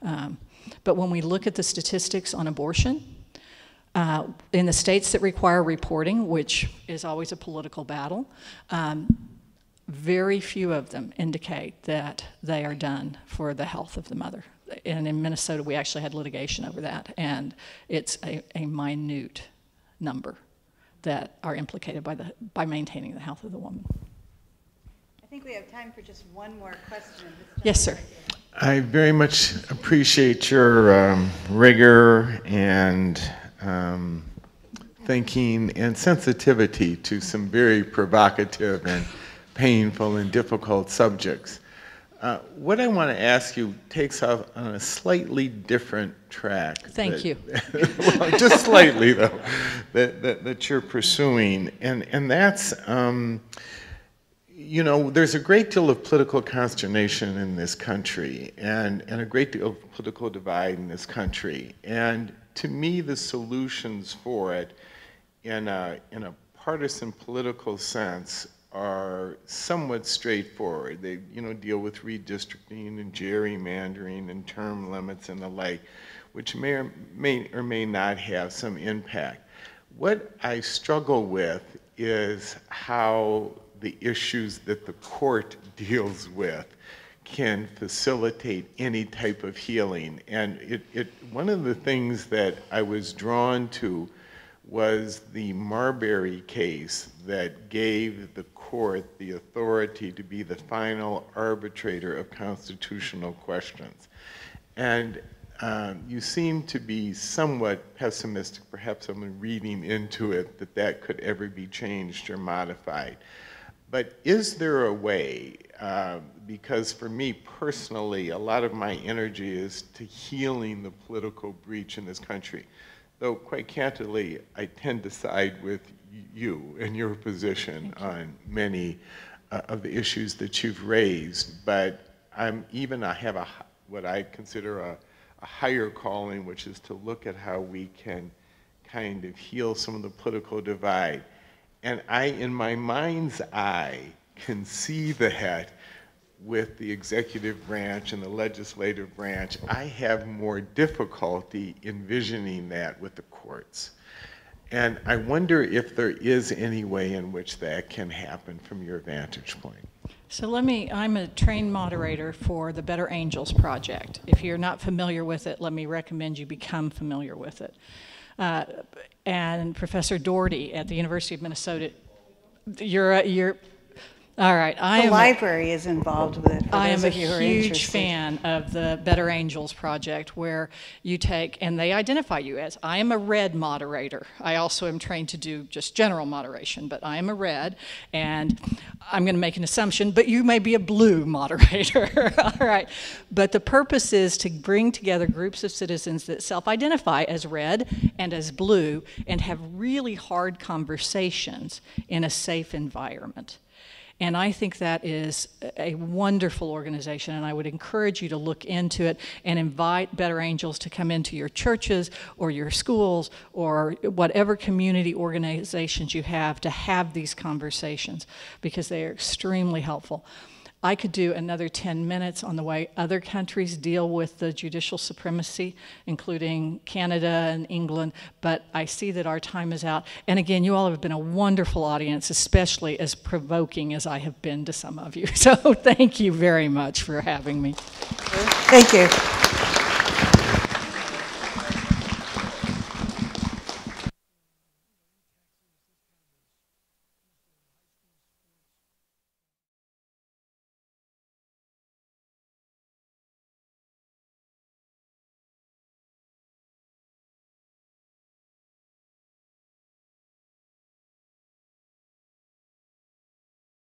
Um, but when we look at the statistics on abortion, uh, in the states that require reporting, which is always a political battle, um, very few of them indicate that they are done for the health of the mother and in Minnesota, we actually had litigation over that, and it's a, a minute number that are implicated by, the, by maintaining the health of the woman. I think we have time for just one more question. Yes, sir. I very much appreciate your um, rigor and um, thinking and sensitivity to some very provocative and painful and difficult subjects. Uh, what I want to ask you takes off on a slightly different track. Thank that, you. well, just slightly, though, that, that, that, you're pursuing. And, and that's, um, you know, there's a great deal of political consternation in this country and, and a great deal of political divide in this country. And to me, the solutions for it in a, in a partisan political sense are somewhat straightforward. They, you know, deal with redistricting and gerrymandering and term limits and the like, which may or may, or may not have some impact. What I struggle with is how the issues that the court deals with can facilitate any type of healing. And it, it, one of the things that I was drawn to was the Marbury case that gave the court the authority to be the final arbitrator of constitutional questions. And um, you seem to be somewhat pessimistic, perhaps I'm reading into it, that that could ever be changed or modified. But is there a way, uh, because for me personally, a lot of my energy is to healing the political breach in this country. Though quite candidly, I tend to side with you and your position on many uh, of the issues that you've raised, but I'm even, I have a, what I consider a, a higher calling, which is to look at how we can kind of heal some of the political divide. And I, in my mind's eye, can see that with the executive branch and the legislative branch. I have more difficulty envisioning that with the courts. And I wonder if there is any way in which that can happen from your vantage point. So let me, I'm a trained moderator for the Better Angels Project. If you're not familiar with it, let me recommend you become familiar with it. uh, and Professor Doherty at the University of Minnesota. You're, you're, all right. I The a- library is involved with it, I am a of you who are huge fan of the Better Angels project where you take, and they identify you as, I am a red moderator. I also am trained to do just general moderation, but I am a red, and I'm going to make an assumption, but you may be a blue moderator. All right. But the purpose is to bring together groups of citizens that self identify as red and as blue and have really hard conversations in a safe environment. And I think that is a wonderful organization, and I would encourage you to look into it and invite Better Angels to come into your churches or your schools or whatever community organizations you have to have these conversations because they are extremely helpful. I could do another 10 minutes on the way other countries deal with the judicial supremacy, including Canada and England, but I see that our time is out. And again, you all have been a wonderful audience, especially as provoking as I have been to some of you. So thank you very much for having me. Thank you.